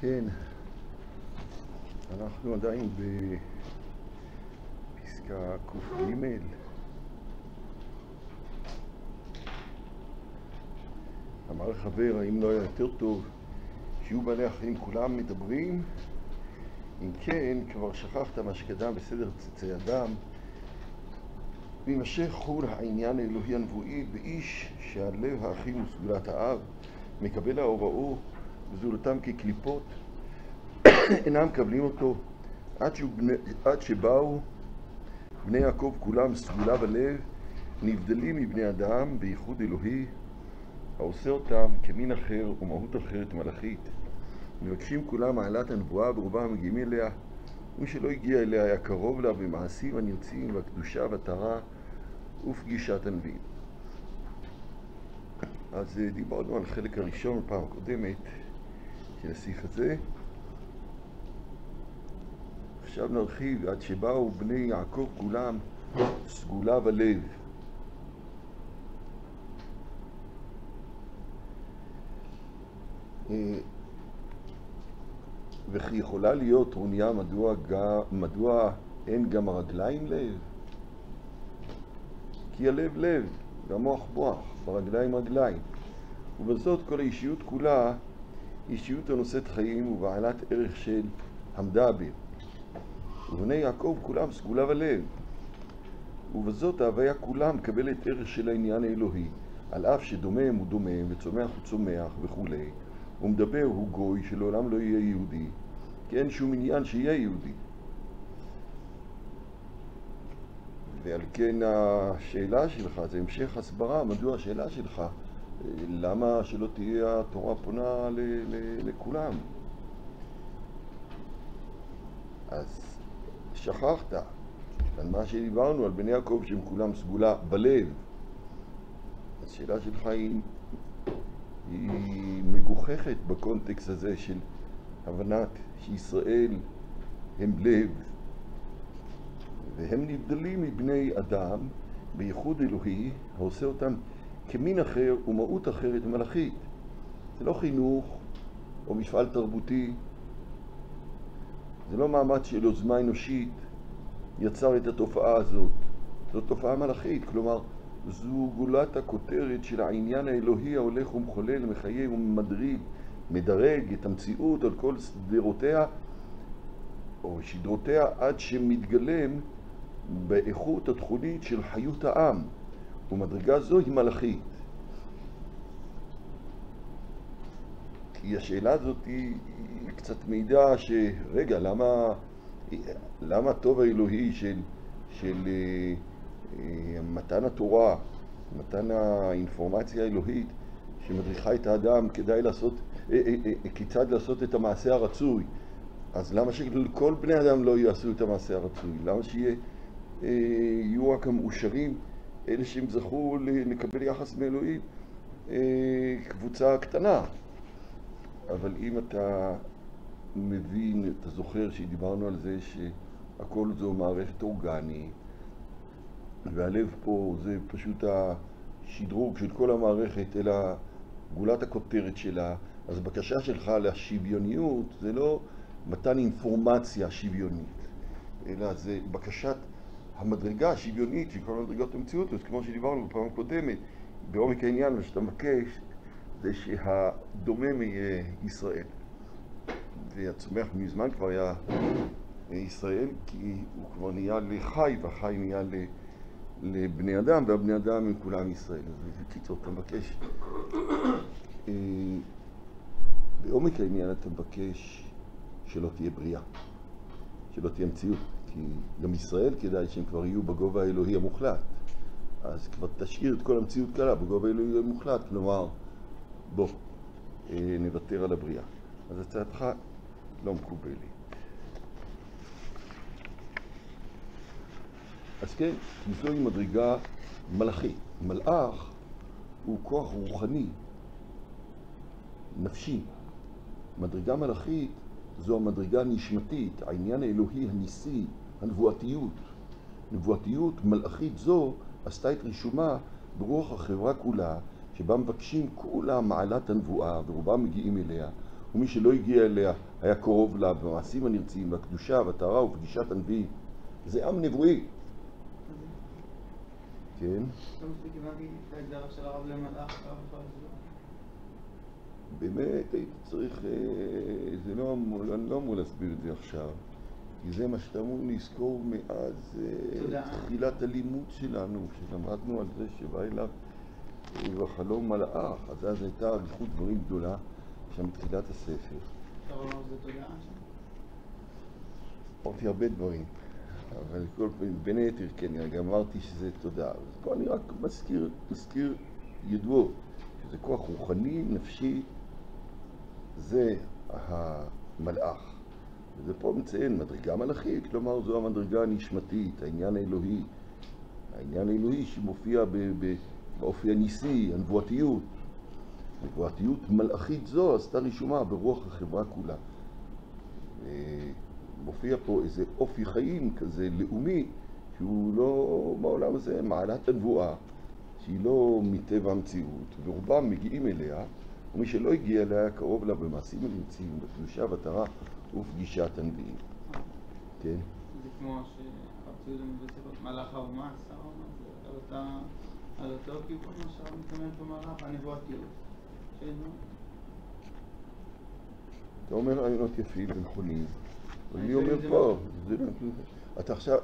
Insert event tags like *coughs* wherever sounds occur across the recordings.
כן, אנחנו עדיין בפסקה ק"ג. אמר חבר, האם לא היה יותר טוב שיהיו בעלי החיים כולם מדברים? אם כן, כבר שכחת מה שקדם בסדר צאצאי אדם, ויימשך חול העניין האלוהי הנבואי באיש שהלב האחים הוא סגולת האב, מקבל ההוראו וזולתם כקליפות, אינם מקבלים אותו עד, שבני, עד שבאו בני יעקב כולם סגולה בלב, נבדלים מבני אדם בייחוד אלוהי, העושה אותם כמין אחר ומהות אחרת מלאכית. מבקשים כולם מעלת הנבואה ברובם מגיעים אליה, מי שלא הגיע אליה היה קרוב לה במעשים הנרצים והקדושה והטהרה ופגישת הנביאים. אז דיברנו על החלק הראשון בפעם הקודמת של הסעיף הזה. עכשיו נרחיב עד שבאו בני יעקב כולם סגולה בלב. וכי יכולה להיות טרוניה מדוע, מדוע אין גם הרגליים לב? כי הלב לב, והמוח מוח, ברגליים רגליים. ובזאת כל האישיות כולה אישיות הנושאת חיים ובעלת ערך של המדבר. ובני יעקב כולם סגולה בלב. ובזאת ההוויה כולה מקבלת ערך של העניין האלוהי, על אף שדומם הוא דומם וצומח הוא צומח וכולי. ומדבר הוא גוי שלעולם לא יהיה יהודי, כי אין שום עניין שיהיה יהודי. ועל כן השאלה שלך, זה המשך הסברה, מדוע השאלה שלך, למה שלא תהיה התורה פונה ל- ל- לכולם? אז שכחת על מה שדיברנו, על בני יעקב שהם כולם סגולה בלב. השאלה שלך היא, היא מגוחכת בקונטקסט הזה של הבנת שישראל הם לב והם נבדלים מבני אדם בייחוד אלוהי העושה אותם כמין אחר ומהות אחרת מלאכית. זה לא חינוך או מפעל תרבותי, זה לא מאמץ של יוזמה אנושית יצר את התופעה הזאת. זו תופעה מלאכית, כלומר זו גולת הכותרת של העניין האלוהי ההולך ומחולל, מחייב ומדריג, מדרג את המציאות על כל סדרותיה או שדרותיה עד שמתגלם באיכות התכונית של חיות העם, ומדרגה זו היא מלאכית. כי השאלה הזאת היא, היא קצת מידע שרגע, למה, למה הטוב האלוהי של, של אה, אה, מתן התורה, מתן האינפורמציה האלוהית שמדריכה את האדם כדאי לעשות, אה, אה, אה, כיצד לעשות את המעשה הרצוי, אז למה שכל בני אדם לא יעשו את המעשה הרצוי? למה שיהיה יהיו רק המאושרים, אלה שהם זכו לקבל יחס מאלוהים, קבוצה קטנה. אבל אם אתה מבין, אתה זוכר שדיברנו על זה שהכל זו מערכת אורגנית, והלב פה זה פשוט השדרוג של כל המערכת, אלא גולת הכותרת שלה, אז בקשה שלך לשוויוניות זה לא מתן אינפורמציה שוויונית, אלא זה בקשת המדרגה השוויונית של כל המדרגות המציאות, כמו שדיברנו בפעם הקודמת, בעומק העניין, מה שאתה מבקש זה שהדומם יהיה ישראל. והצומח מזמן כבר היה ישראל, כי הוא כבר נהיה לחי, והחי נהיה לבני אדם, והבני אדם הם כולם ישראל. אז בקיצור, אתה מבקש, בעומק העניין אתה מבקש שלא תהיה בריאה, שלא תהיה מציאות. כי גם ישראל כדאי שהם כבר יהיו בגובה האלוהי המוחלט. אז כבר תשאיר את כל המציאות קלה בגובה האלוהי המוחלט, כלומר, בוא, נוותר על הבריאה. אז הצעתך לא מקובלת. אז כן, זוהי מדרגה מלאכית. מלאך הוא כוח רוחני, נפשי. מדרגה מלאכית זו המדרגה הנשמתית, העניין האלוהי הניסי, הנבואתיות. נבואתיות מלאכית זו עשתה את רישומה ברוח החברה כולה, שבה מבקשים כולם מעלת הנבואה, ורובם מגיעים אליה, ומי שלא הגיע אליה היה קרוב לה במעשים הנרצים, והקדושה והטהרה ופגישת הנביאים. זה עם נבואי. כן? באמת הייתי צריך, אה, זה לא אמור, אני לא אמור להסביר את זה עכשיו, כי זה מה שאתה אמור לזכור מאז אה, תודה. תחילת הלימוד שלנו, שלמדנו על זה שבא אליו אה, בחלום מלאך, אז אז הייתה אריכות דברים גדולה שם בתחילת הספר. אמרתי הרבה דברים, אבל כל פעם, בין היתר, כן, גם אמרתי שזה תודה. אז פה אני רק מזכיר, מזכיר ידועות, שזה כוח רוחני, נפשי, זה המלאך. וזה פה מציין מדרגה מלאכית, כלומר זו המדרגה הנשמתית, העניין האלוהי. העניין האלוהי שמופיע באופי הניסי, הנבואתיות. נבואתיות מלאכית זו עשתה רישומה ברוח החברה כולה. אה, מופיע פה איזה אופי חיים כזה לאומי, שהוא לא בעולם הזה, מעלת הנבואה, שהיא לא מטבע המציאות, ורובם מגיעים אליה, ומי שלא הגיע אליה היה קרוב לה במעשים הנמצאים, בקדושה והטהרה ופגישת הנביאים. כן? זה כמו שהרב ציודה מבשר מלאך האומה, שר האומה, על אותו כיוון מה שהרב מתכוון פה מלאך, הנבואתיות. שאין- אתה אומר רעיונות יפים ונכונים, אבל אני אני שואל אומר פה, זה לא- אתה עכשיו,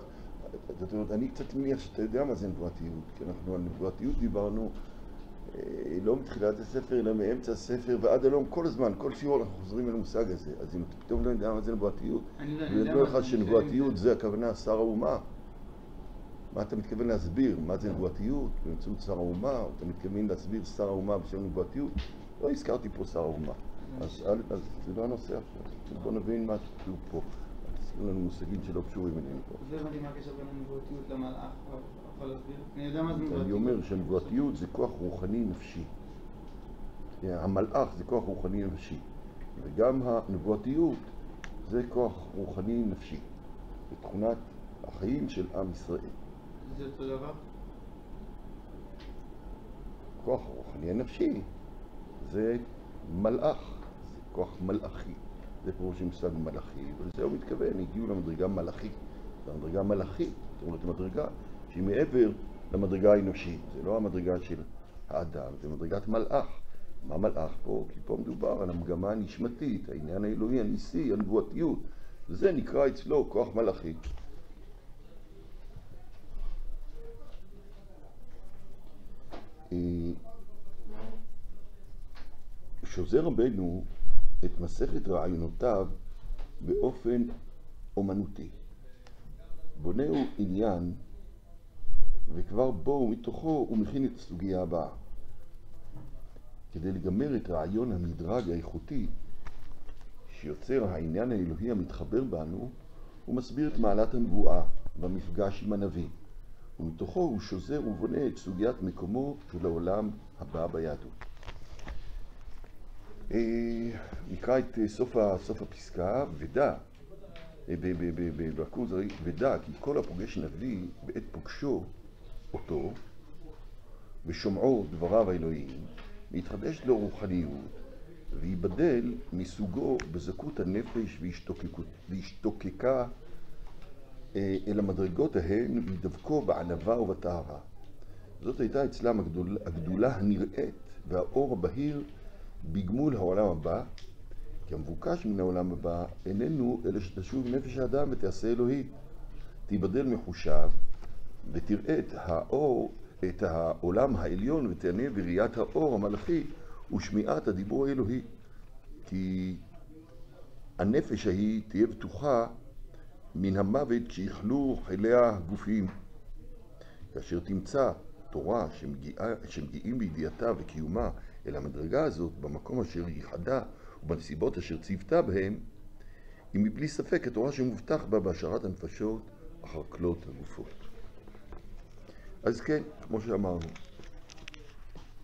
זאת אומרת, אני קצת מניח שאתה יודע מה זה נבואתיות, כי אנחנו על נבואתיות דיברנו אה, לא מתחילת הספר, אלא מאמצע הספר ועד היום, כל הזמן, כל שיעור אנחנו חוזרים אל המושג הזה, אז אם אתה פתאום לא יודע מה זה נבואתיות, אני יודע, אני יודע מה לך זה, שנבואתיות זה- זה הכוונה שר האומה, מה אתה מתכוון להסביר? מה זה נבואתיות באמצעות שר האומה? או אתה מתכוון להסביר שר האומה בשם נבואתיות? לא הזכרתי פה שר האומה. אז, זה לא הנושא עכשיו. בוא נבין מה כתוב פה. תזכיר לנו מושגים שלא קשורים אלינו פה. לא הבנתי מה הקשר בין הנבואתיות למלאך? אני אומר שנבואתיות זה כוח רוחני נפשי. המלאך זה כוח רוחני נפשי. וגם הנבואתיות זה כוח רוחני נפשי. זה תכונת החיים של עם ישראל. זה אותו דבר? כוח רוחני הנפשי זה מלאך, זה כוח מלאכי. זה פירוש המושג מלאכי, ולזה הוא מתכוון, הגיעו למדרגה מלאכית. זו המדרגה מלאכית, זאת אומרת מדרגה שהיא מעבר למדרגה האנושית. זה לא המדרגה של האדם, זה מדרגת מלאך. מה מלאך פה? כי פה מדובר על המגמה הנשמתית, העניין האלוהי, הניסי, הנבואתיות. זה נקרא אצלו כוח מלאכי. אה, שוזר רבנו את מסכת רעיונותיו באופן אומנותי. בונהו עניין, וכבר בו ומתוכו הוא מכין את הסוגיה הבאה. כדי לגמר את רעיון המדרג האיכותי שיוצר העניין האלוהי המתחבר בנו, הוא מסביר את מעלת הנבואה במפגש עם הנביא, ומתוכו הוא שוזר ובונה את סוגיית מקומו של העולם הבא ביהדות. אה, נקרא את אה, סוף, סוף הפסקה, ודע, אה, בקורס ודע כי כל הפוגש נביא בעת פוגשו אותו ושומעו דבריו האלוהיים, מתחדש לו רוחניות וייבדל מסוגו בזכות הנפש והשתוקקה אה, אל המדרגות ההן וידבקו בענווה ובטהרה. זאת הייתה אצלם הגדול, הגדולה הנראית והאור הבהיר בגמול העולם הבא, כי המבוקש מן העולם הבא איננו אלא שתשוב נפש האדם ותעשה אלוהית. תיבדל מחושיו ותראה את האור, את העולם העליון ותענה בראיית האור המלאכי ושמיעת הדיבור האלוהי. כי הנפש ההיא תהיה בטוחה מן המוות כשיכלו חיליה הגופים. כאשר תמצא תורה שמגיעה, שמגיעים בידיעתה וקיומה אל המדרגה הזאת במקום אשר ייחדה ובנסיבות אשר ציוותה בהם, היא מבלי ספק התורה שמובטח בה בהשארת הנפשות אחר כלות הגופות. אז כן, כמו שאמרנו,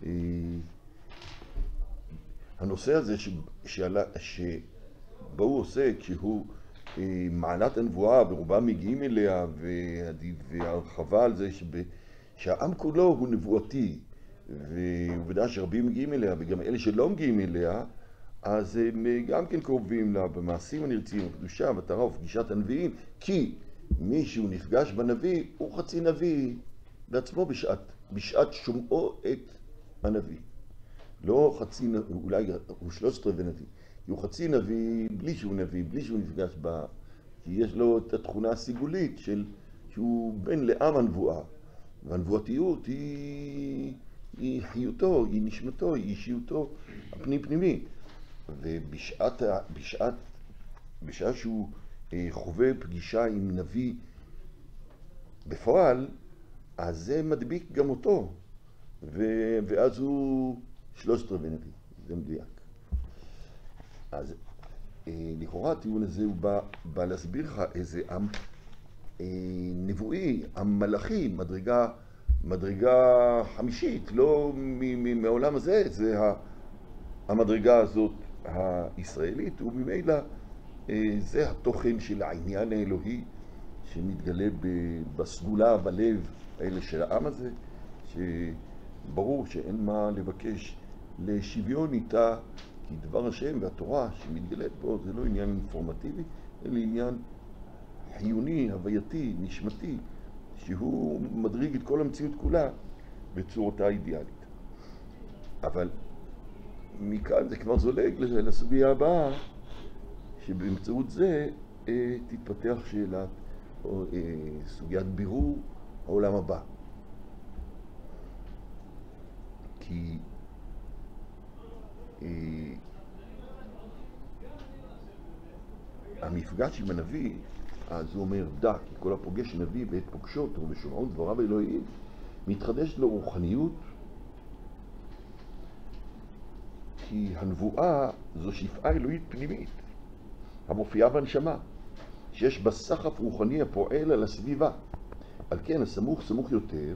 אה, הנושא הזה ש, שעלה, שבו הוא עוסק, שהוא אה, מעלת הנבואה ורובם מגיעים אליה והרחבה על זה שב, שהעם כולו הוא נבואתי ועובדה שרבים מגיעים אליה וגם אלה שלא מגיעים אליה אז הם אה, גם כן קרובים לה במעשים הנרצים, הקדושה, המטרה ופגישת הנביאים, כי מי שהוא נפגש בנביא הוא חצי נביא בעצמו בשעת, בשעת שומעו את הנביא. לא חצי, אולי הוא שלושת רבעי נביא, הוא חצי נביא בלי שהוא נביא, בלי שהוא נפגש בה, כי יש לו את התכונה הסיגולית של שהוא בן לעם הנבואה, והנבואתיות היא, היא חיותו, היא נשמתו, היא אישיותו הפנים פנימי. ובשעת, בשעת, בשעה שהוא אה, חווה פגישה עם נביא בפועל, אז זה מדביק גם אותו, ו, ואז הוא שלושת רבעי נביא, זה מדויק. אז אה, לכאורה הטיעון הזה הוא בא, בא להסביר לך איזה עם אה, נבואי, עם מלאכי, מדרגה, מדרגה חמישית, לא מעולם הזה, זה המדרגה הזאת הישראלית, וממילא אה, זה התוכן של העניין האלוהי שמתגלה בסגולה, בלב האלה של העם הזה, שברור שאין מה לבקש לשוויון איתה, כי דבר השם והתורה שמתגלית פה זה לא עניין אינפורמטיבי, אלא עניין חיוני, הווייתי, נשמתי, שהוא מדריג את כל המציאות כולה בצורתה האידיאלית. אבל מכאן זה כבר זולג לסוגיה הבאה, שבאמצעות זה אה, תתפתח שאלת, או אה, סוגיית בירור העולם הבא. כי אה, המפגש עם הנביא, אז הוא אומר, דע, כי כל הפוגש נביא בעת פוגשו אותו ושומעו דבריו אלוהים, מתחדשת לו רוחניות כי הנבואה זו שפעה אלוהית פנימית, המופיעה בנשמה, שיש בה סחף רוחני הפועל על הסביבה. על כן הסמוך סמוך יותר,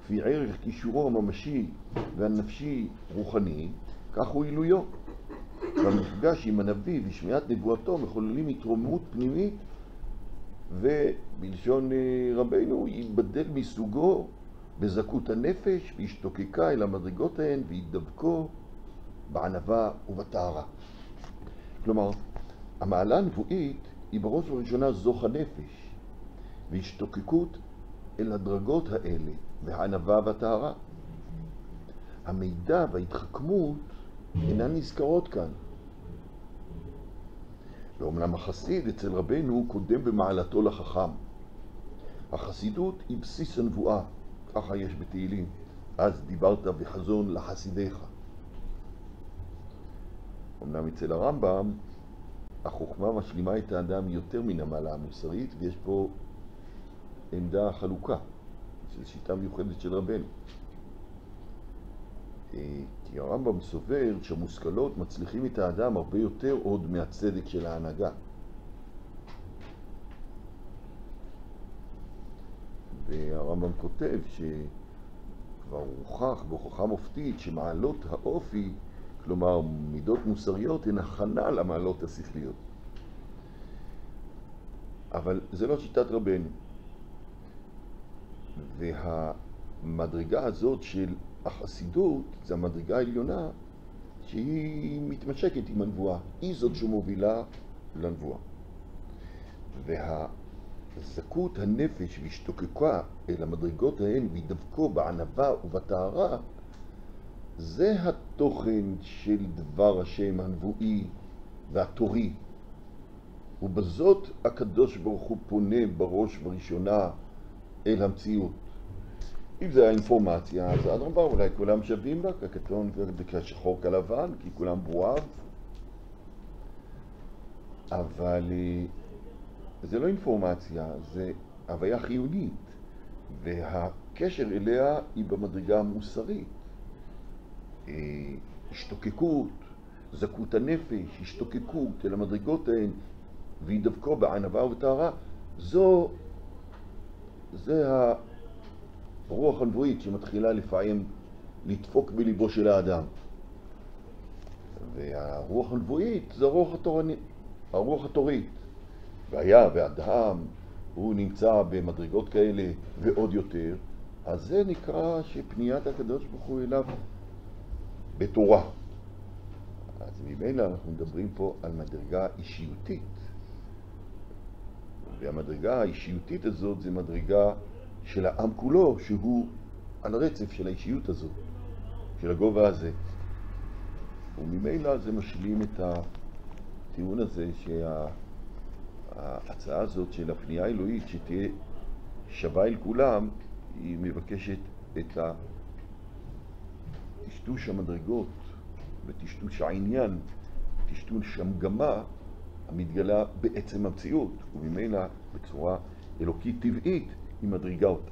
לפי ערך קישורו הממשי והנפשי רוחני, כך הוא עילויו. במפגש עם הנביא ושמיעת נבואתו מחוללים התרוממות פנימית ובלשון אה, רבנו ייבדל מסוגו בזכות הנפש והשתוקקה אל המדרגות ההן והתדבקו בענווה ובטהרה. כלומר, המעלה הנבואית היא בראש ובראשונה זוך הנפש והשתוקקות אל הדרגות האלה והענווה והטהרה. המידע וההתחכמות אינן נזכרות כאן. ואומנם החסיד אצל רבנו קודם במעלתו לחכם. החסידות היא בסיס הנבואה, ככה יש בתהילים. אז דיברת בחזון לחסידיך. אמנם אצל הרמב"ם החוכמה משלימה את האדם יותר מן המעלה המוסרית ויש פה עמדה חלוקה, שזו שיטה מיוחדת של רבנו. אה, כי הרמב"ם סובר שהמושכלות מצליחים את האדם הרבה יותר עוד מהצדק של ההנהגה. והרמב"ם כותב שכבר הוכח בהוכחה מופתית שמעלות האופי כלומר מידות מוסריות הן הכנה למעלות השכליות. אבל זה לא שיטת רבנו. והמדרגה הזאת של החסידות, זו המדרגה העליונה שהיא מתמשקת עם הנבואה. היא זאת שמובילה לנבואה. והזכות הנפש והשתוקקה אל המדרגות ההן והידבקו בענווה ובטהרה זה התוכן של דבר השם הנבואי והתורי. ובזאת הקדוש ברוך הוא פונה בראש ובראשונה אל המציאות. אם זה האינפורמציה, אז אדרבה, אולי כולם שווים בה, ככתון וכשחור כלבן, כי כולם ברואיו. אבל אה, זה לא אינפורמציה, זה הוויה חיונית, והקשר אליה היא במדרגה המוסרית. השתוקקות, זכות הנפש, השתוקקות אל המדרגות ההן והידבקו בענווה ובטהרה, זו, זה הרוח הנבואית שמתחילה לפעמים לדפוק בליבו של האדם. והרוח הנבואית זה הרוח, התורני, הרוח התורית. והיה ואדם הוא נמצא במדרגות כאלה ועוד יותר, אז זה נקרא שפניית הקדוש ברוך הוא אליו בתורה. אז ממילא אנחנו מדברים פה על מדרגה אישיותית. והמדרגה האישיותית הזאת זה מדרגה של העם כולו, שהוא על הרצף של האישיות הזאת, של הגובה הזה. וממילא זה משלים את הטיעון הזה שההצעה הזאת של הפנייה האלוהית שתהיה שווה אל כולם, היא מבקשת את טשטוש המדרגות וטשטוש העניין, טשטוש המגמה המתגלה בעצם המציאות, וממילא בצורה אלוקית טבעית היא מדריגה אותה.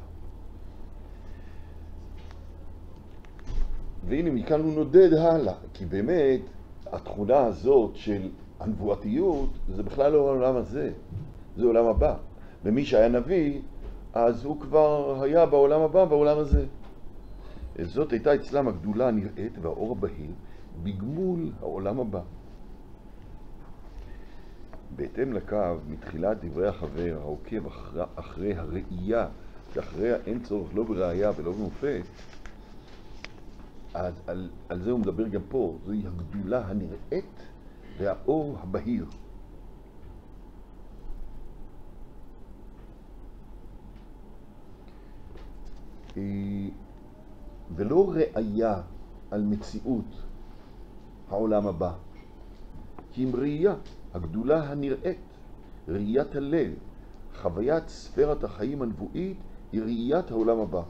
והנה מכאן הוא נודד הלאה, כי באמת התכונה הזאת של הנבואתיות זה בכלל לא העולם הזה, זה עולם הבא. ומי שהיה נביא, אז הוא כבר היה בעולם הבא, בעולם הזה. זאת הייתה אצלם הגדולה הנראית והאור הבהיר בגמול העולם הבא. בהתאם לקו, מתחילת דברי החבר העוקב אחרי, אחרי הראייה, שאחריה אין צורך לא בראייה ולא במופת, אז על, על זה הוא מדבר גם פה, זוהי הגדולה הנראית והאור הבהיר. ולא ראייה על מציאות העולם הבא, כי אם ראייה, הגדולה הנראית, ראיית הלב, חוויית ספרת החיים הנבואית, היא ראיית העולם הבא.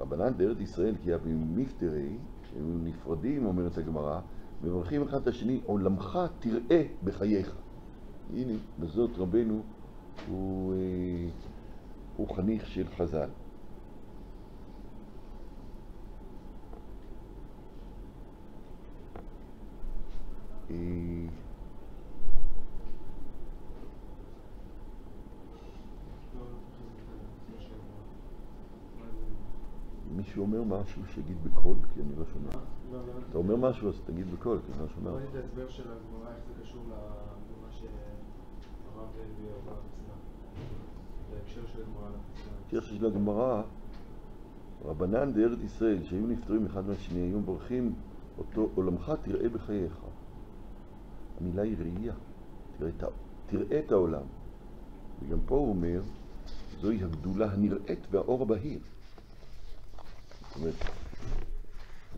רבנן בארץ ישראל כי אבים מפטרי, שהם נפרדים, אומרת הגמרא, מברכים אחד את השני, עולמך תראה בחייך. הנה, בזאת רבנו הוא, אה, הוא חניך של חז"ל. אה, מישהו אומר משהו, שיגיד בקול, כי אני לא שומע. אתה אומר משהו, אז תגיד בקול, כי אני לא שומע. ראיתי את ההסבר של הגמרא, איך זה קשור למה שהרב הביא הרב. להקשר של הגמרא בהקשר של הגמרא, רבנן בארץ ישראל, שהיו נפטרים אחד מהשני, היו מברכים אותו, עולמך תראה בחייך. המילה היא ראייה, תראה את, העולם. וגם פה הוא אומר, זוהי הגדולה הנראית והאור הבהיר. זאת אומרת,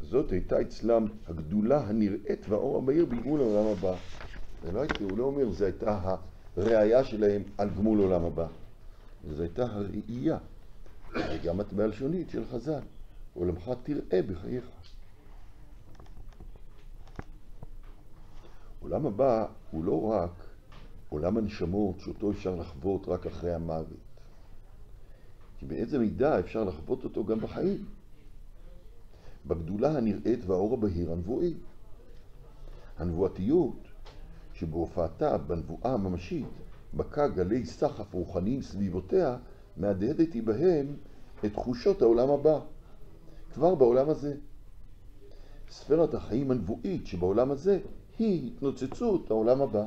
זאת הייתה אצלם הגדולה הנראית והאור הבהיר בגמול העולם הבא. זה לא הייתה, הוא לא אומר, זו הייתה הראייה שלהם על גמול עולם הבא. זו הייתה הראייה, גם הטבעה הלשונית של חז"ל. עולמך תראה בחייך. עולם הבא הוא לא רק עולם הנשמות שאותו אפשר לחוות רק אחרי המוות. כי באיזה מידה אפשר לחוות אותו גם בחיים. בגדולה הנראית והאור הבהיר הנבואי. הנבואתיות שבהופעתה בנבואה הממשית בקע גלי סחף רוחניים סביבותיה, מהדהדת היא בהם את תחושות העולם הבא, כבר בעולם הזה. ספרת החיים הנבואית שבעולם הזה היא התנוצצות העולם הבא.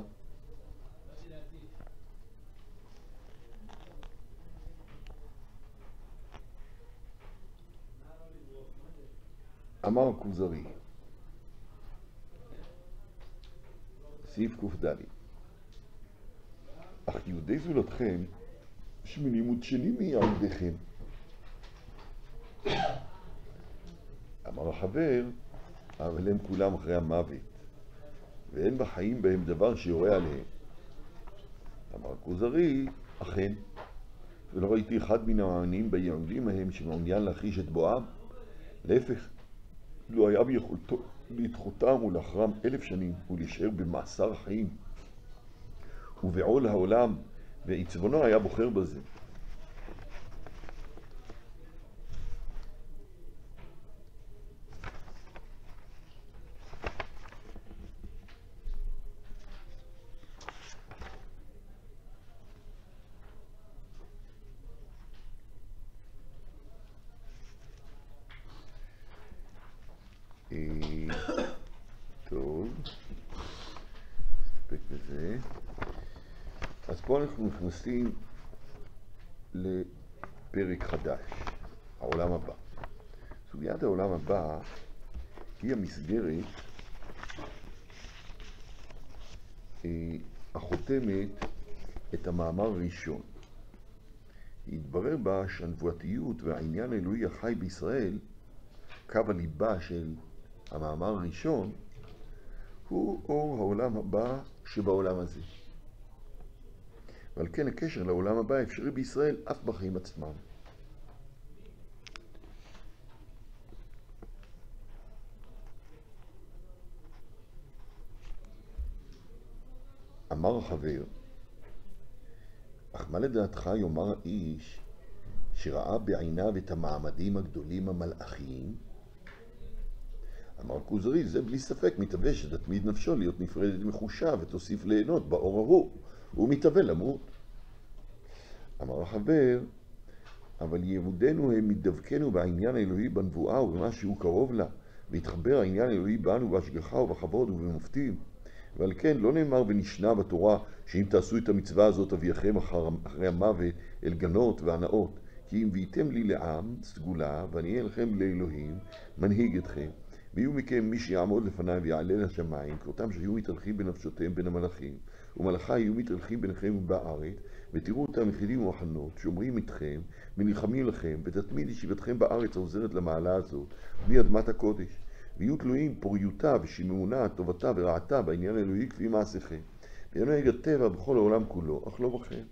אמר הכוזרי, סעיף קד אך יהודי זולתכם שמנים ודשנים מיעודיכם. אמר החבר, אבל הם כולם אחרי המוות, ואין בחיים בהם דבר שיורה עליהם. אמר הכוזרי, אכן, ולא ראיתי אחד מן העניים ביהודים ההם שמעוניין להחיש את בואם, להפך, לא היה ביכולתו לדחותם ולאחרם אלף שנים ולהישאר במאסר החיים ובעול העולם, ועצבונו היה בוחר בזה. אנחנו נכנסים לפרק חדש, העולם הבא. סוגיית העולם הבא היא המסגרת אה, החותמת את המאמר הראשון. התברר בה שהנבואתיות והעניין האלוהי החי בישראל, קו הליבה של המאמר הראשון, הוא אור העולם הבא שבעולם הזה. ועל כן הקשר לעולם הבא אפשרי בישראל אף בחיים עצמם. אמר החבר, אך מה לדעתך יאמר האיש שראה בעיניו את המעמדים הגדולים המלאכיים? אמר כוזרי, זה בלי ספק מתהווה שתתמיד נפשו להיות נפרדת מחושה ותוסיף ליהנות באור ההוא, הוא מתהווה למות. אמר החבר, אבל יהודינו הם מדבקנו בעניין האלוהי בנבואה ובמה שהוא קרוב לה, והתחבר העניין האלוהי בנו בהשגחה ובכבוד ובמופתים. ועל כן לא נאמר ונשנה בתורה שאם תעשו את המצווה הזאת אביאכם אחר, אחרי המוות אל גנות והנאות. כי אם וייתם לי לעם סגולה ואני אהיה לכם לאלוהים מנהיג אתכם. ויהיו מכם מי שיעמוד לפניי ויעלה לשמיים, כאותם שהיו מתהלכים בנפשותיהם בין המלאכים, ומלאכי יהיו מתהלכים ביניכם בארץ, ותראו אותם יחידים ומחנות, שומרים איתכם, ונלחמים לכם, ותתמיד ישיבתכם בארץ העוזרת למעלה הזאת, בלי אדמת הקודש. ויהיו תלויים פוריותה ושימעונה, טובתה ורעתה בעניין האלוהי כפי מעשיכם. וינהג הטבע בכל העולם כולו, אך לא בכם.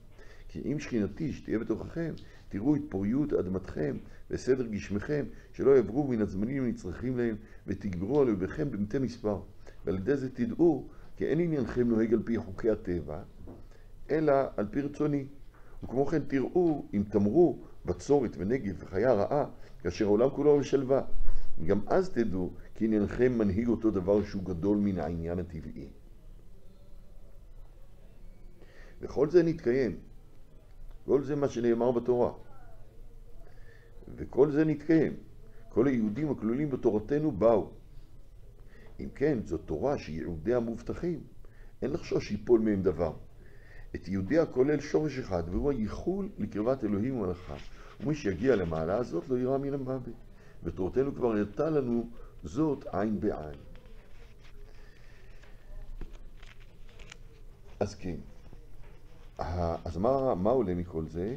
כי אם שכינתי שתהיה בתוככם, תראו את פוריות אדמתכם וסדר גשמכם, שלא יעברו מן הזמנים הנצרכים להם, ותגברו על אויביכם במתי מספר. ועל ידי זה תדעו כי אין עניינכם נוהג על פי חוקי הטבע, אלא על פי רצוני. וכמו כן תראו אם תמרו בצורת ונגף וחיה רעה, כאשר העולם כולו בשלווה. גם אז תדעו כי עניינכם מנהיג אותו דבר שהוא גדול מן העניין הטבעי. וכל זה נתקיים. כל זה מה שנאמר בתורה. וכל זה נתקיים. כל היהודים הכלולים בתורתנו באו. אם כן, זו תורה שיהודיה מובטחים. אין לחשוש שיפול מהם דבר. את יהודיה כולל שורש אחד, והוא הייחול לקרבת אלוהים ומלאכה. ומי שיגיע למעלה הזאת לא יירא מן המוות. ותורתנו כבר הראתה לנו זאת עין בעין. אז כן, אז מה, מה עולה מכל זה?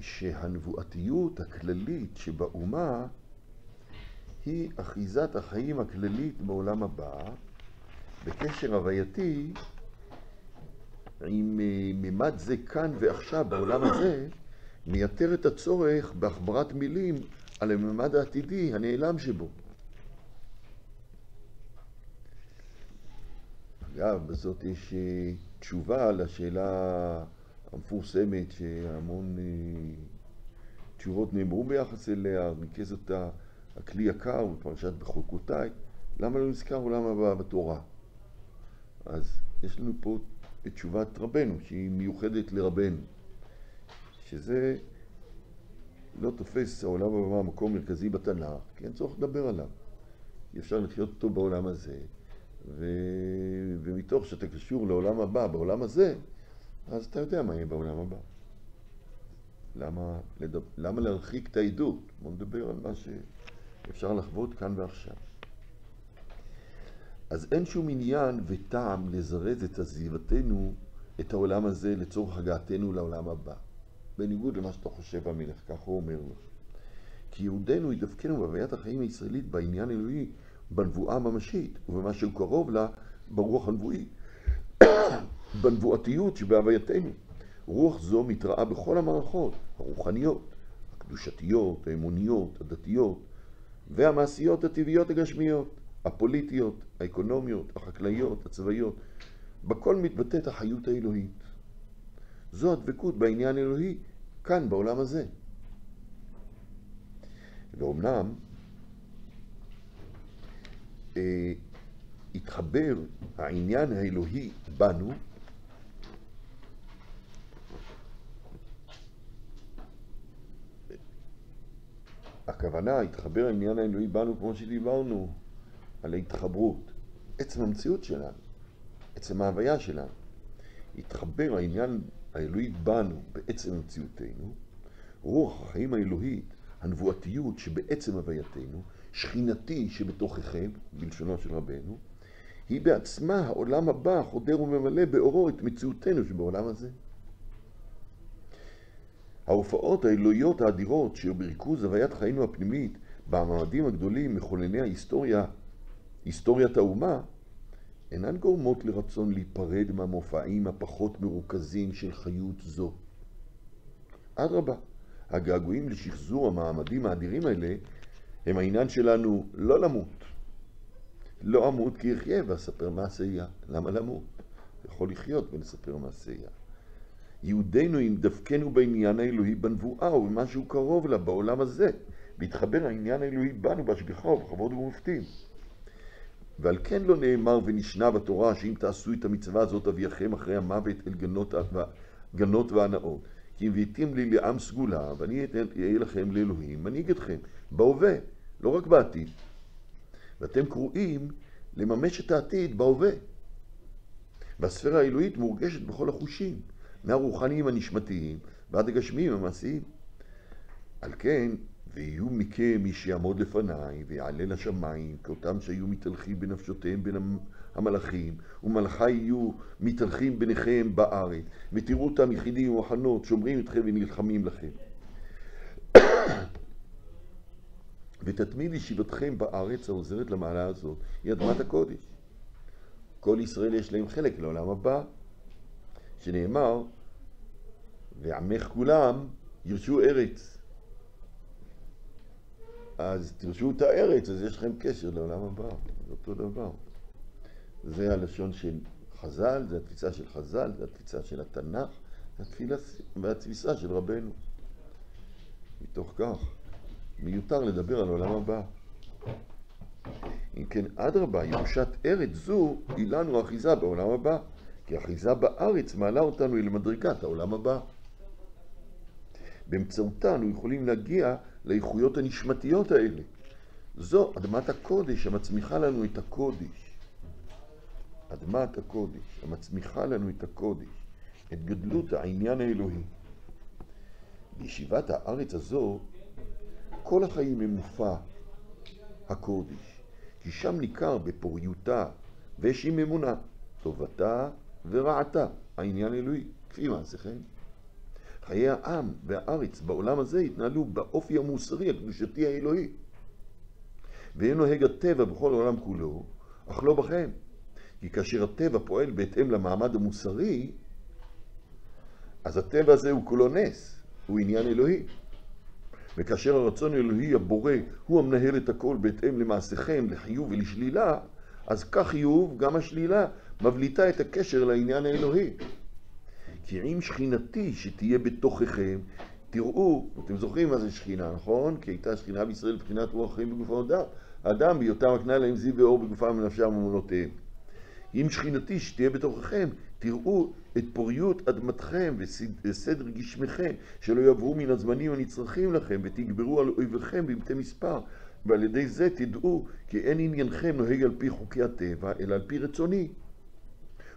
שהנבואתיות הכללית שבאומה היא אחיזת החיים הכללית בעולם הבא, בקשר הווייתי עם אה, ממד זה כאן ועכשיו בעולם הזה, מייתר את הצורך בהחברת מילים על הממד העתידי הנעלם שבו. אגב, בזאת יש אה, תשובה לשאלה המפורסמת שהמון אה, תשובות נאמרו ביחס אליה, ריכז אותה הכלי יקר בפרשת בחוקותיי, למה לא נזכר עולם הבא בתורה? אז יש לנו פה את תשובת רבנו, שהיא מיוחדת לרבנו, שזה לא תופס העולם הבא מקום מרכזי בתנ"ך, כי אין צורך לדבר עליו. אפשר לחיות אותו בעולם הזה, ו... ומתוך שאתה קשור לעולם הבא בעולם הזה, אז אתה יודע מה יהיה בעולם הבא. למה, לדבר, למה להרחיק את העדות? בוא נדבר על מה שאפשר לחוות כאן ועכשיו. אז אין שום עניין וטעם לזרז את עזיבתנו את העולם הזה לצורך הגעתנו לעולם הבא. בניגוד למה שאתה חושב המלך, כך הוא אומר לו. כי יהודנו ידבקנו בהוויית החיים הישראלית בעניין אלוהי, בנבואה הממשית, ובמה שהוא קרוב לה, ברוח הנבואי, *coughs* בנבואתיות שבהווייתנו. רוח זו מתראה בכל המערכות, הרוחניות, הקדושתיות, האמוניות, הדתיות, והמעשיות הטבעיות הגשמיות, הפוליטיות, האקונומיות, החקלאיות, הצבאיות. בכל מתבטאת החיות האלוהית. זו הדבקות בעניין אלוהי כאן בעולם הזה. ואומנם אה, התחבר העניין האלוהי בנו הכוונה, התחבר העניין האלוהי בנו כמו שדיברנו על ההתחברות, עצם המציאות שלנו, עצם ההוויה שלנו. התחבר העניין האלוהי בנו בעצם מציאותנו, רוח החיים האלוהית, הנבואתיות שבעצם הווייתנו, שכינתי שבתוככם, בלשונו של רבנו, היא בעצמה העולם הבא חודר וממלא באורו את מציאותנו שבעולם הזה. ההופעות האלוהיות האדירות שבריכוז הוויית חיינו הפנימית במעמדים הגדולים מכונני ההיסטוריה, היסטוריית האומה, אינן גורמות לרצון להיפרד מהמופעים הפחות מרוכזים של חיות זו. אדרבה, הגעגועים לשחזור המעמדים האדירים האלה הם העניין שלנו לא למות. לא אמות כי אחיה ואספר מעשייה. למה למות? יכול לחיות ולספר מעשייה. יהודינו אם דווקנו בעניין האלוהי בנבואה ובמשהו קרוב לה בעולם הזה, והתחבר העניין האלוהי בנו בהשגחה ובכבוד ובמופתים. ועל כן לא נאמר ונשנה בתורה שאם תעשו את המצווה הזאת אביאכם אחרי המוות אל גנות, גנות והנאות. כי הביאתים לי לעם סגולה ואני אהיה לכם לאלוהים, מנהיג אתכם, בהווה, לא רק בעתיד. ואתם קרואים לממש את העתיד בהווה. והספירה האלוהית מורגשת בכל החושים, מהרוחניים הנשמתיים ועד הגשמיים המעשיים. על כן, ויהיו מכם מי שיעמוד לפניי ויעלה לשמיים, כאותם שהיו מתהלכים בנפשותיהם בין המלאכים, ומלאכי יהיו מתהלכים ביניכם בארץ, ותראו אותם יחידים ומחנות, שומרים אתכם ונלחמים לכם. *coughs* ותתמיד ישיבתכם בארץ העוזרת למעלה הזאת, היא אדמת הקודש. כל ישראל יש להם חלק לעולם הבא, שנאמר, ועמך כולם ירשו ארץ. אז תרשו את הארץ, אז יש לכם קשר לעולם הבא, זה אותו דבר. זה הלשון של חז"ל, זה התפיסה של חז"ל, זה התפיסה של התנ"ך, והתפיסה של רבנו. מתוך כך, מיותר לדבר על עולם הבא. אם כן, אדרבה, ירושת ארץ זו היא לנו אחיזה בעולם הבא, כי אחיזה בארץ מעלה אותנו אל מדרגת העולם הבא. באמצעותה אנו יכולים להגיע לאיכויות הנשמתיות האלה. זו אדמת הקודש המצמיחה לנו את הקודש. אדמת הקודש המצמיחה לנו את הקודש, את גדלות העניין האלוהי. בישיבת הארץ הזו כל החיים הם מופע הקודש, כי שם ניכר בפוריותה ושממונה, טובתה ורעתה, העניין האלוהי, כפי מעשיכם. חיי העם והארץ בעולם הזה התנהלו באופי המוסרי, הקדושתי האלוהי. ואין נוהג הטבע בכל העולם כולו, אך לא בכם. כי כאשר הטבע פועל בהתאם למעמד המוסרי, אז הטבע הזה הוא כולו נס, הוא עניין אלוהי. וכאשר הרצון האלוהי הבורא הוא המנהל את הכל בהתאם למעשיכם, לחיוב ולשלילה, אז כך חיוב, גם השלילה, מבליטה את הקשר לעניין האלוהי. כי עם שכינתי שתהיה בתוככם, תראו, אתם זוכרים מה זה שכינה, נכון? כי הייתה שכינה בישראל מבחינת רוח חיים בגוף האדם. האדם בהיותם מקנה להם זיו ואור בגופם ונפשם ומונותיהם. אם שכינתי שתהיה בתוככם, תראו את פוריות אדמתכם וסדר גשמכם, שלא יעברו מן הזמנים הנצרכים לכם, ותגברו על אויביכם במתי מספר, ועל ידי זה תדעו כי אין עניינכם נוהג על פי חוקי הטבע, אלא על פי רצוני.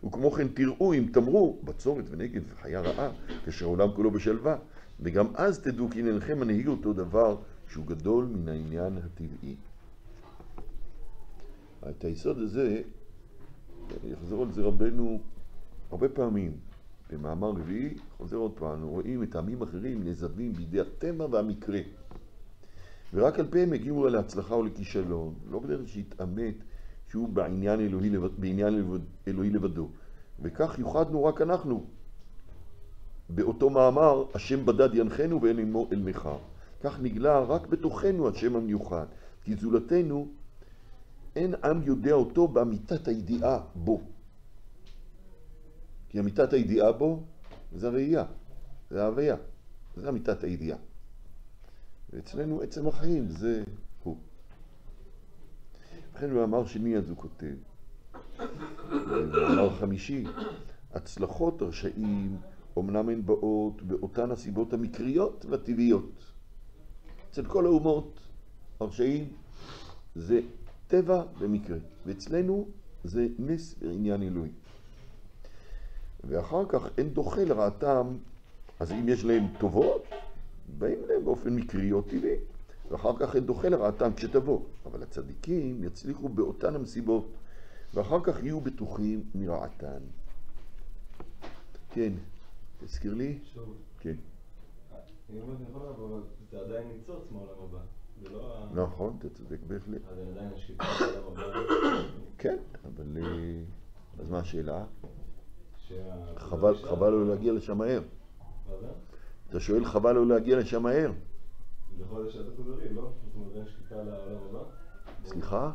וכמו כן תראו אם תמרו בצורת ונגד וחיה רעה, כאשר העולם כולו בשלווה, וגם אז תדעו כי עניינכם מנהיג אותו דבר שהוא גדול מן העניין הטבעי. את היסוד הזה יחזור על זה רבנו הרבה פעמים. במאמר רביעי, חוזר עוד פעם, רואים את העמים אחרים נעזבים בידי הטבע והמקרה. ורק על פיהם הגיעו להצלחה או לכישלון, לא בדרך שהתעמת שהוא בעניין אלוהי, בעניין אלוהי לבדו. וכך יוחדנו רק אנחנו. באותו מאמר, השם בדד ינחנו ואין עמו אל מחר. כך נגלה רק בתוכנו השם המיוחד, כי זולתנו אין עם יודע אותו באמיתת הידיעה בו. כי אמיתת הידיעה בו זה הראייה, זה ההוויה, זה אמיתת הידיעה. ואצלנו עצם החיים זה ובכן במאמר שני אז הוא כותב, במאמר חמישי, הצלחות הרשעים אומנם הן באות באותן הסיבות המקריות והטבעיות. אצל כל האומות הרשעים זה טבע ומקרה, ואצלנו זה נס ועניין אלוהי. ואחר כך אין דוחה לרעתם, אז אם יש להם טובות, באים להם באופן מקרי או טבעי, ואחר כך דוחה לרעתם כשתבוא. אבל הצדיקים יצליחו באותן המסיבות, ואחר כך יהיו בטוחים מרעתן. כן, תזכיר לי? שוב, כן. אם באמת נכון, אבל זה עדיין ניצוץ מהעולם הבא. זה לא. נכון, אתה צודק בהחלט. אז עדיין שקיפות בעולם הבא. כן, אבל אה, אז מה השאלה? חבל, לו להגיע לשם מהר. אתה שואל חבל לו להגיע לשם מהר. יכול להיות שאלת הכוזרי, לא? זאת אומרת, אין שקיפה לעולם הבא? סליחה?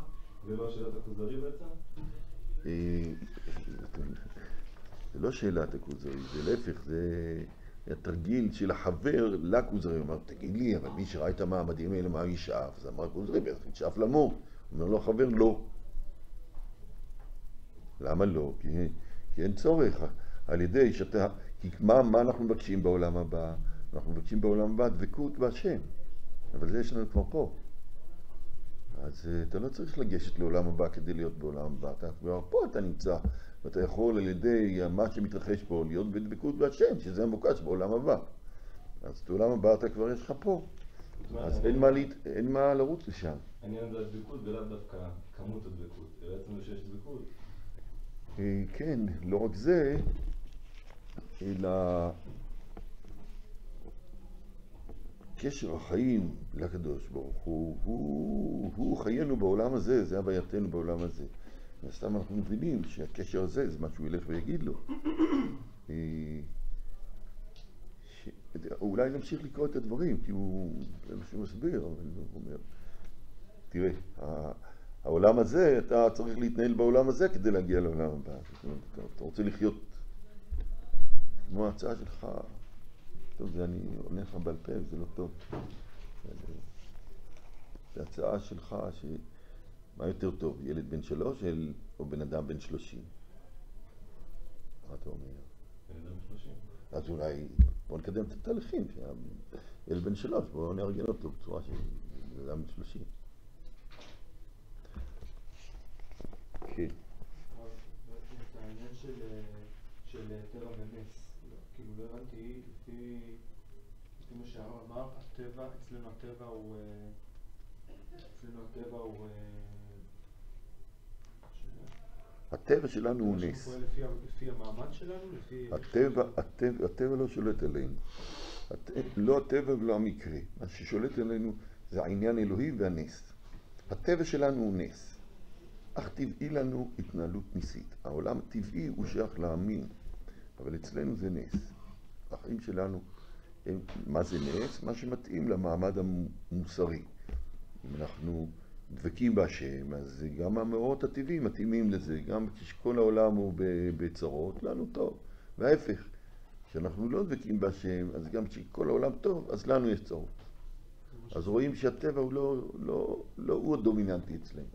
זה לא שאלת הכוזרי בעצם? אה, זה לא שאלת הכוזרי, זה להפך, זה התרגיל של החבר לכוזרי. הוא אמר, תגיד לי, אבל מי שראה את המעמדים האלה, מה ישאף? אז אמר הכוזרי, בטח ישאף למות. אומר לו החבר, לא. למה לא? כי, כי אין צורך. על ידי שאתה... כי מה, מה אנחנו מבקשים בעולם הבא? אנחנו מבקשים בעולם הבא דבקות בהשם. אבל זה יש לנו כבר פה. אז אה, אתה לא צריך לגשת לעולם הבא כדי להיות בעולם הבא, אתה כבר פה אתה נמצא, ואתה יכול על ידי מה שמתרחש פה להיות בדבקות בהשם, שזה המבוקש בעולם הבא. אז את העולם הבא אתה כבר יש לך פה, אז אין מה, להת... אין מה לרוץ לשם. העניין זה הדבקות ולאו דווקא כמות הדבקות, אלא עצם זה שיש דבקות. אה, כן, לא רק זה, אלא קשר החיים לקדוש ברוך הוא, הוא, הוא חיינו בעולם הזה, זה הווייתנו בעולם הזה. וסתם אנחנו מבינים שהקשר הזה זה מה שהוא ילך ויגיד לו. אה, ש... אולי נמשיך לקרוא את הדברים, כי הוא, זה מה שהוא מסביר, אבל הוא אומר, תראה, העולם הזה, אתה צריך להתנהל בעולם הזה כדי להגיע לעולם הבא. אתה רוצה לחיות כמו ההצעה שלך, טוב, זה אני עונה לך בעל פה, זה לא טוב. זו הצעה שלך, ש... מה יותר טוב, ילד בן שלוש אל- או בן אדם בן שלושים? מה אתה אומר? בן אדם שלושים. אז אולי בוא נקדם את התהליכים, ילד בן שלוש, בואו נארגן אותו בצורה של בן אדם בן שלושים. כן. את העניין של, אה, של אה, טבע ונס, כאילו לא הבנתי, לפי, לפי מה שהרב אמר, הטבע, אצלנו הטבע הוא, אה, אצלנו הטבע הוא, אה, הטבע שלנו הוא נס. לפי, המעמד שלנו. הטבע, הטבע, הטבע לא שולט עלינו. לא הטבע ולא המקרה. מה ששולט עלינו זה העניין האלוהי והנס. הטבע שלנו הוא נס. אך טבעי לנו התנהלות ניסית. העולם הטבעי הוא שייך לעמים, אבל אצלנו זה נס. החיים שלנו מה זה נס? מה שמתאים למעמד המוסרי. אם אנחנו דבקים בהשם, אז גם המאורות הטבעיים מתאימים לזה. גם כשכל העולם הוא בצרות, לנו טוב. וההפך, כשאנחנו לא דבקים בהשם, אז גם כשכל העולם טוב, אז לנו יש צרות. אז רואים שהטבע הוא לא, לא, לא הוא הדומיננטי אצלנו.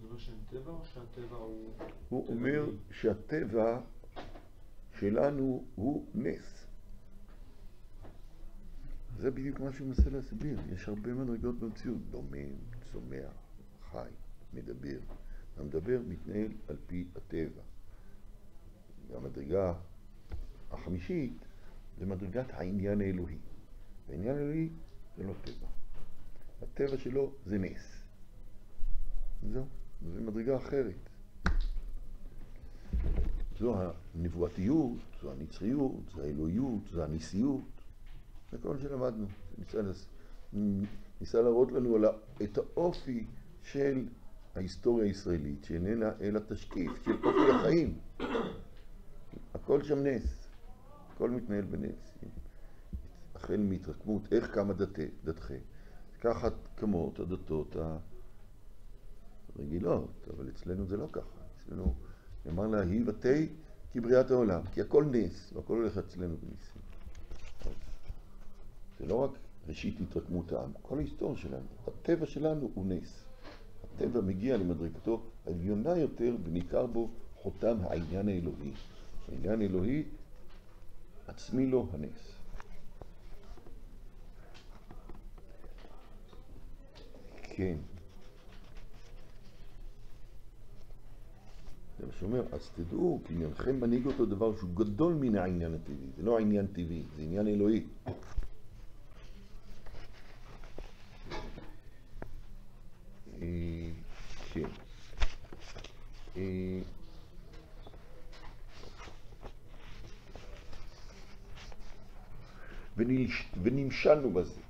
זה אומר שאין טבע או שהטבע הוא... אומר? שהטבע שלנו הוא נס. זה בדיוק מה שהוא מנסה להסביר. יש הרבה מדרגות במציאות. דומם, צומח, חי, מדבר. המדבר מתנהל על פי הטבע. והמדרגה החמישית זה מדרגת העניין האלוהי. והעניין האלוהי זה לא טבע. הטבע שלו זה נס. זהו, זו מדרגה אחרת. זו הנבואתיות, זו הנצחיות, זו האלוהיות, זו הניסיות. זה כל שלמדנו. ניסה, להראות לנו את האופי של ההיסטוריה הישראלית, שאיננה אלא תשקיף של אופי החיים. הכל שם נס. הכל מתנהל בנס. החל מהתרקמות, איך קמה דת, דתכם. ככה קמות הדתות הרגילות, אבל אצלנו זה לא ככה. אצלנו נאמר לה, היא ותה כבריאת העולם, כי הכל נס, והכל הולך אצלנו בניסים. זה לא רק ראשית התרקמות העם, כל ההיסטוריה שלנו, הטבע שלנו הוא נס. הטבע מגיע למדרגתו העליונה יותר, וניכר בו חותם העניין האלוהי. העניין האלוהי, עצמי לו הנס. כן. זה מה שאומר, אז תדעו, כי עניינכם מנהיג אותו דבר שהוא גדול מן העניין הטבעי. זה לא עניין טבעי, זה עניין אלוהי. השם. אה, ונמשלנו בזה.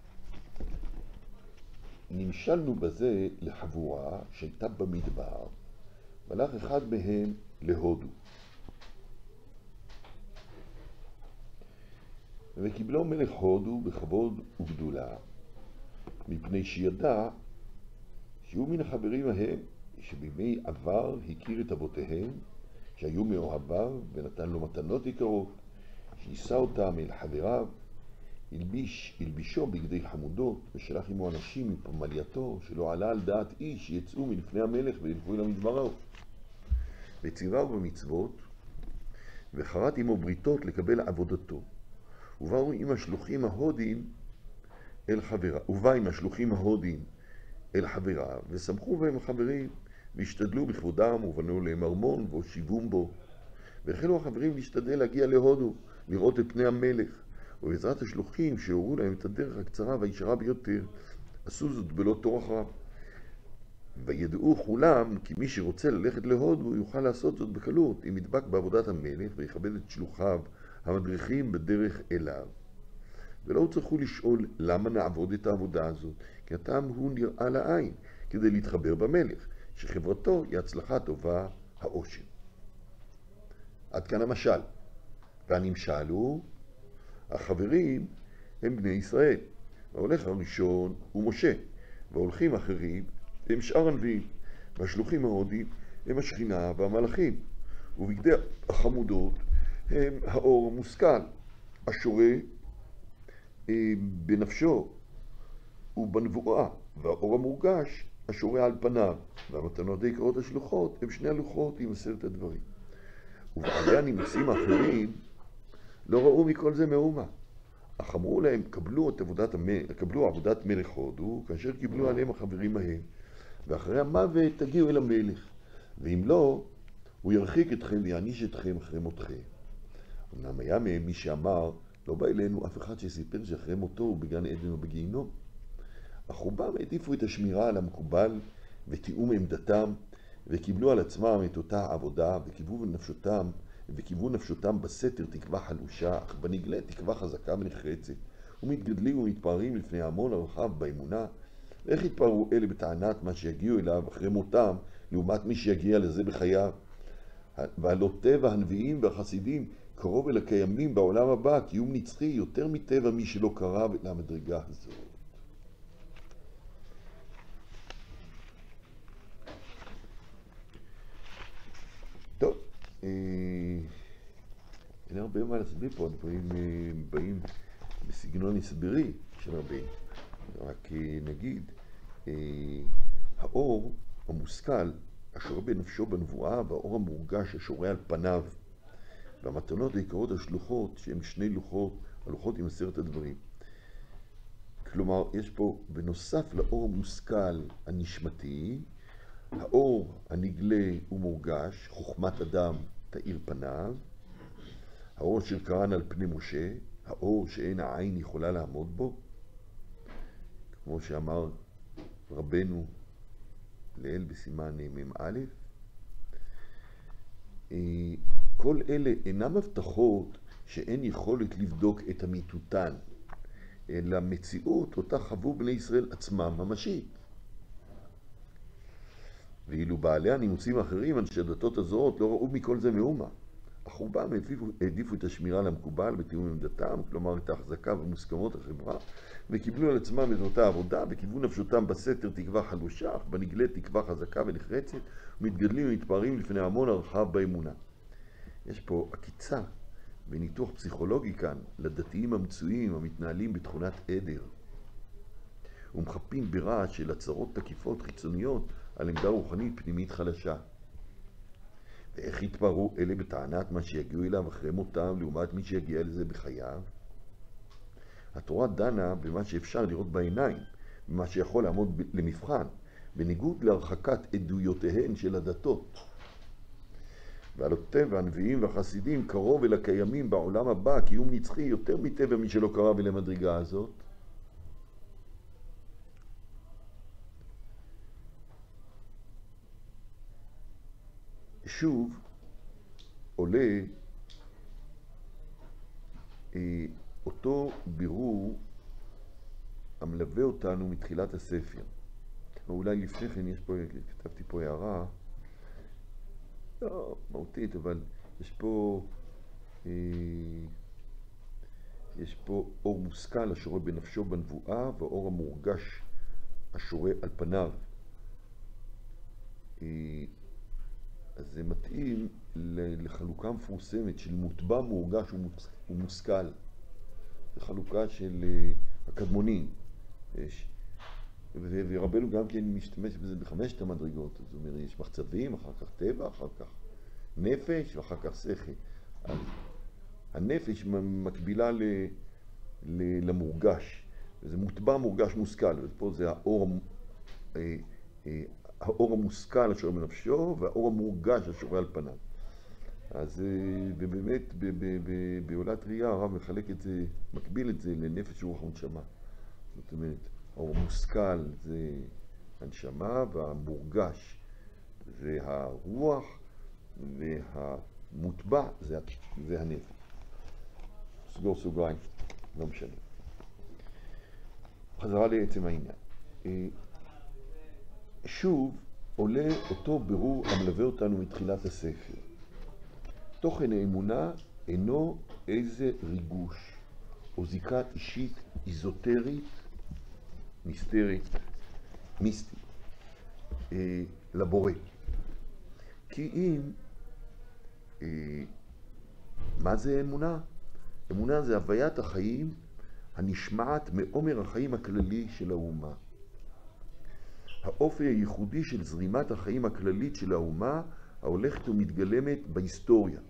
נמשלנו בזה לחבורה שהייתה במדבר, והלך אחד מהם להודו. וקיבלו מלך הודו בכבוד וגדולה, מפני שידע שהוא מן החברים ההם, שבימי עבר הכיר את אבותיהם, שהיו מאוהביו, ונתן לו מתנות יקרות, שיישא אותם אל חבריו, הלביש, הלבישו בגדי חמודות, ושלח עמו אנשים מפמלייתו, שלא עלה על דעת איש שיצאו מלפני המלך וילכו אל המדברו. וציווהו במצוות, וחרט עמו בריתות לקבל עבודתו. ובאו עם השלוחים ההודים אל חבריו, ובא עם השלוחים ההודים אל חבריו, ושמחו בהם החברים, והשתדלו בכבודם, ובנו להם ארמון, והושיבום בו. והחלו החברים להשתדל להגיע להודו, לראות את פני המלך. ובעזרת השלוחים שהורו להם את הדרך הקצרה והישרה ביותר, עשו זאת בלא טורח רב. וידעו כולם כי מי שרוצה ללכת להודו יוכל לעשות זאת בקלות אם ידבק בעבודת המלך ויכבד את שלוחיו המדריכים בדרך אליו. ולא צריכו לשאול למה נעבוד את העבודה הזאת, כי הטעם הוא נראה לעין, כדי להתחבר במלך, שחברתו היא הצלחה טובה העושר. עד כאן המשל. והנמשל הוא, החברים הם בני ישראל. ההולך הראשון הוא משה, וההולכים האחרים הם שאר הנביאים, והשלוחים ההודים הם השכינה והמלאכים, ובגדי החמודות הם האור המושכל, השורה בנפשו ובנבואה, והאור המורגש השורה על פניו, והמתנות היקרות השלוחות הם שני הלוחות עם עשרת הדברים. ובעלי הנימוסים האחרים לא ראו מכל זה מאומה, אך אמרו להם, קבלו, את עבודת, המ... קבלו עבודת מלך הודו, כאשר קיבלו עליהם החברים ההם, ואחרי המוות תגיעו אל המלך, ואם לא, הוא ירחיק אתכם ויעניש אתכם אחרי מותכם. אמנם היה מהם מי שאמר, לא בא אלינו אף אחד שסיפר שאחרי מותו הוא בגן עדן או בגיהינום. אך רובם העדיפו את השמירה על המקובל ותיאום עמדתם, וקיבלו על עצמם את אותה עבודה, וקיוו נפשותם, וקיוו נפשותם בסתר תקווה חלושה, אך בנגלה תקווה חזקה ונחרצת, ומתגדלים ומתפארים לפני ההמון הרחב באמונה. ואיך יתפארו אלה בטענת מה שיגיעו אליו אחרי מותם, לעומת מי שיגיע לזה בחייו? והלא טבע הנביאים והחסידים קרוב אל הקיימים בעולם הבא, קיום נצחי יותר מטבע מי שלא קרב למדרגה הזאת. טוב, אה, אין הרבה מה להסביר פה, הדברים אה, באים בסגנון הסברי של רבים. רק אה, נגיד, האור המושכל, השורה בנפשו בנבואה, והאור המורגש השורה על פניו, והמתנות העיקרות השלוחות, שהן שני לוחות, הלוחות עם עשרת הדברים. כלומר, יש פה, בנוסף לאור המושכל הנשמתי, האור הנגלה ומורגש, חוכמת אדם תאיר פניו, האור אשר קרן על פני משה, האור שאין העין יכולה לעמוד בו, כמו שאמר רבנו לאל בסימן מ"א. כל אלה אינם הבטחות שאין יכולת לבדוק את אמיתותן, אלא מציאות אותה חוו בני ישראל עצמם ממשית. ואילו בעלי הנימוסים האחרים, אנשי הדתות הזרות, לא ראו מכל זה מאומה. אך רובם העדיפו, את השמירה למקובל בתיאום עמדתם, כלומר את ההחזקה ומוסכמות החברה, וקיבלו על עצמם את אותה עבודה, וכיוון נפשותם בסתר תקווה חלושה, אך בנגלה תקווה חזקה ונחרצת, ומתגדלים ומתפארים לפני המון הרחב באמונה. יש פה עקיצה וניתוח פסיכולוגי כאן לדתיים המצויים המתנהלים בתכונת עדר ומחפים ברעש של הצהרות תקיפות חיצוניות על עמדה רוחנית פנימית חלשה. ואיך יתפרעו אלה בטענת מה שיגיעו אליו אחרי מותם לעומת מי שיגיע לזה בחייו? התורה דנה במה שאפשר לראות בעיניים, במה שיכול לעמוד למבחן, בניגוד להרחקת עדויותיהן של הדתות. ועל הטבע הנביאים והחסידים קרוב אל הקיימים בעולם הבא, קיום נצחי יותר מטבע מי שלא קרב אל המדרגה הזאת. שוב עולה אה, אותו בירור המלווה אותנו מתחילת הספר. או אולי לפני כן יש פה, כתבתי פה הערה, לא מהותית, אבל יש פה, אה, יש פה אור מושכל השורה בנפשו בנבואה והאור המורגש השורה על פניו. אה, אז זה מתאים לחלוקה מפורסמת של מוטבע, מורגש ומושכל. זו חלוקה של הקדמונים. יש, ורבנו גם כן משתמש בזה בחמשת המדרגות. זאת אומרת, יש מחצבים, אחר כך טבע, אחר כך נפש ואחר כך שכל. אז הנפש מקבילה ל, ל, למורגש. וזה מוטבע, מורגש, מושכל. ופה זה האור, אה, אה, האור המושכל אשר בנפשו והאור המורגש אשר על פניו. אז אה, ובאמת בעולת ראייה הרב מחלק את זה, מקביל את זה לנפש רוח ונשמה. זאת אומרת, האור המושכל זה הנשמה והמורגש זה הרוח והמוטבע זה, זה הנפש. סגור סוגריים, לא משנה. חזרה לעצם העניין. אה, שוב עולה אותו בירור המלווה אותנו מתחילת הספר. תוכן האמונה אינו איזה ריגוש או זיקה אישית איזוטרית, מיסטרית, מיסטית, אה, לבורא. כי אם, אה, מה זה אמונה? אמונה זה הוויית החיים הנשמעת מעומר החיים הכללי של האומה. האופי הייחודי של זרימת החיים הכללית של האומה ההולכת ומתגלמת בהיסטוריה.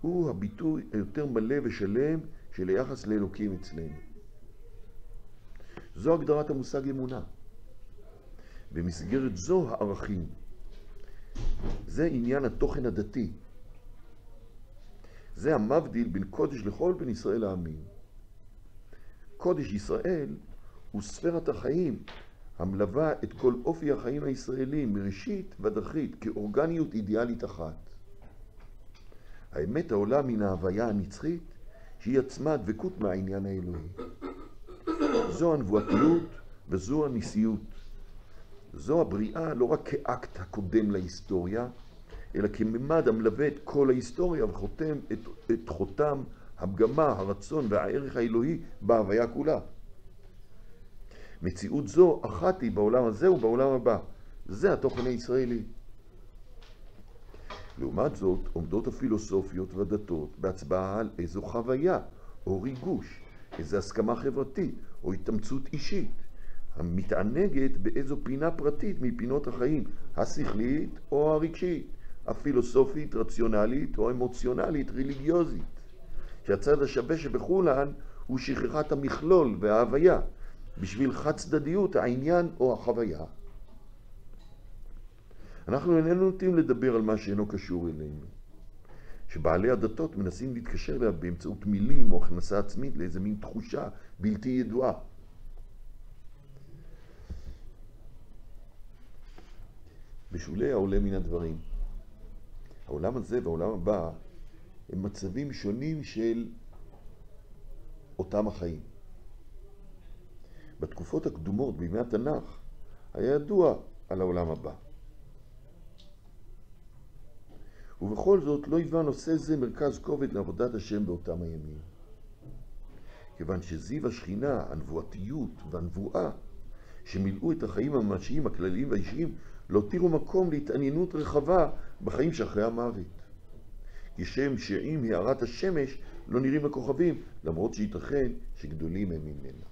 הוא הביטוי היותר מלא ושלם של היחס לאלוקים אצלנו. זו הגדרת המושג אמונה. במסגרת זו הערכים. זה עניין התוכן הדתי. זה המבדיל בין קודש לכל בין ישראל לעמים. קודש ישראל הוא ספרת החיים המלווה את כל אופי החיים הישראלים מראשית ועד אחרית כאורגניות אידיאלית אחת. האמת העולה מן ההוויה הנצחית שהיא עצמה דבקות מהעניין האלוהי. זו הנבואתיות וזו הניסיות. זו הבריאה לא רק כאקט הקודם להיסטוריה, אלא כממד המלווה את כל ההיסטוריה וחותם את, את חותם המגמה, הרצון והערך האלוהי בהוויה כולה. מציאות זו אחת היא בעולם הזה ובעולם הבא. זה התוכן הישראלי. לעומת זאת, עומדות הפילוסופיות והדתות בהצבעה על איזו חוויה או ריגוש, איזו הסכמה חברתית או התאמצות אישית, המתענגת באיזו פינה פרטית מפינות החיים, השכלית או הרגשית, הפילוסופית, רציונלית או אמוציונלית, ריליגיוזית, שהצד השווה שבכולן הוא שכחת המכלול וההוויה, בשביל חד צדדיות העניין או החוויה. אנחנו איננו נוטים לדבר על מה שאינו קשור אלינו. שבעלי הדתות מנסים להתקשר אליה באמצעות מילים או הכנסה עצמית לאיזה מין תחושה בלתי ידועה. בשולי העולה מן הדברים. העולם הזה והעולם הבא הם מצבים שונים של אותם החיים. בתקופות הקדומות, בימי התנ"ך, היה ידוע על העולם הבא. ובכל זאת לא היווה נושא זה מרכז כובד לעבודת השם באותם הימים. כיוון שזיו השכינה, הנבואתיות והנבואה, שמילאו את החיים הממשיים, הכלליים והאישיים, לא הותירו מקום להתעניינות רחבה בחיים שאחרי המוות. כשם שעם הארת השמש לא נראים הכוכבים, למרות שייתכן שגדולים הם ממנה.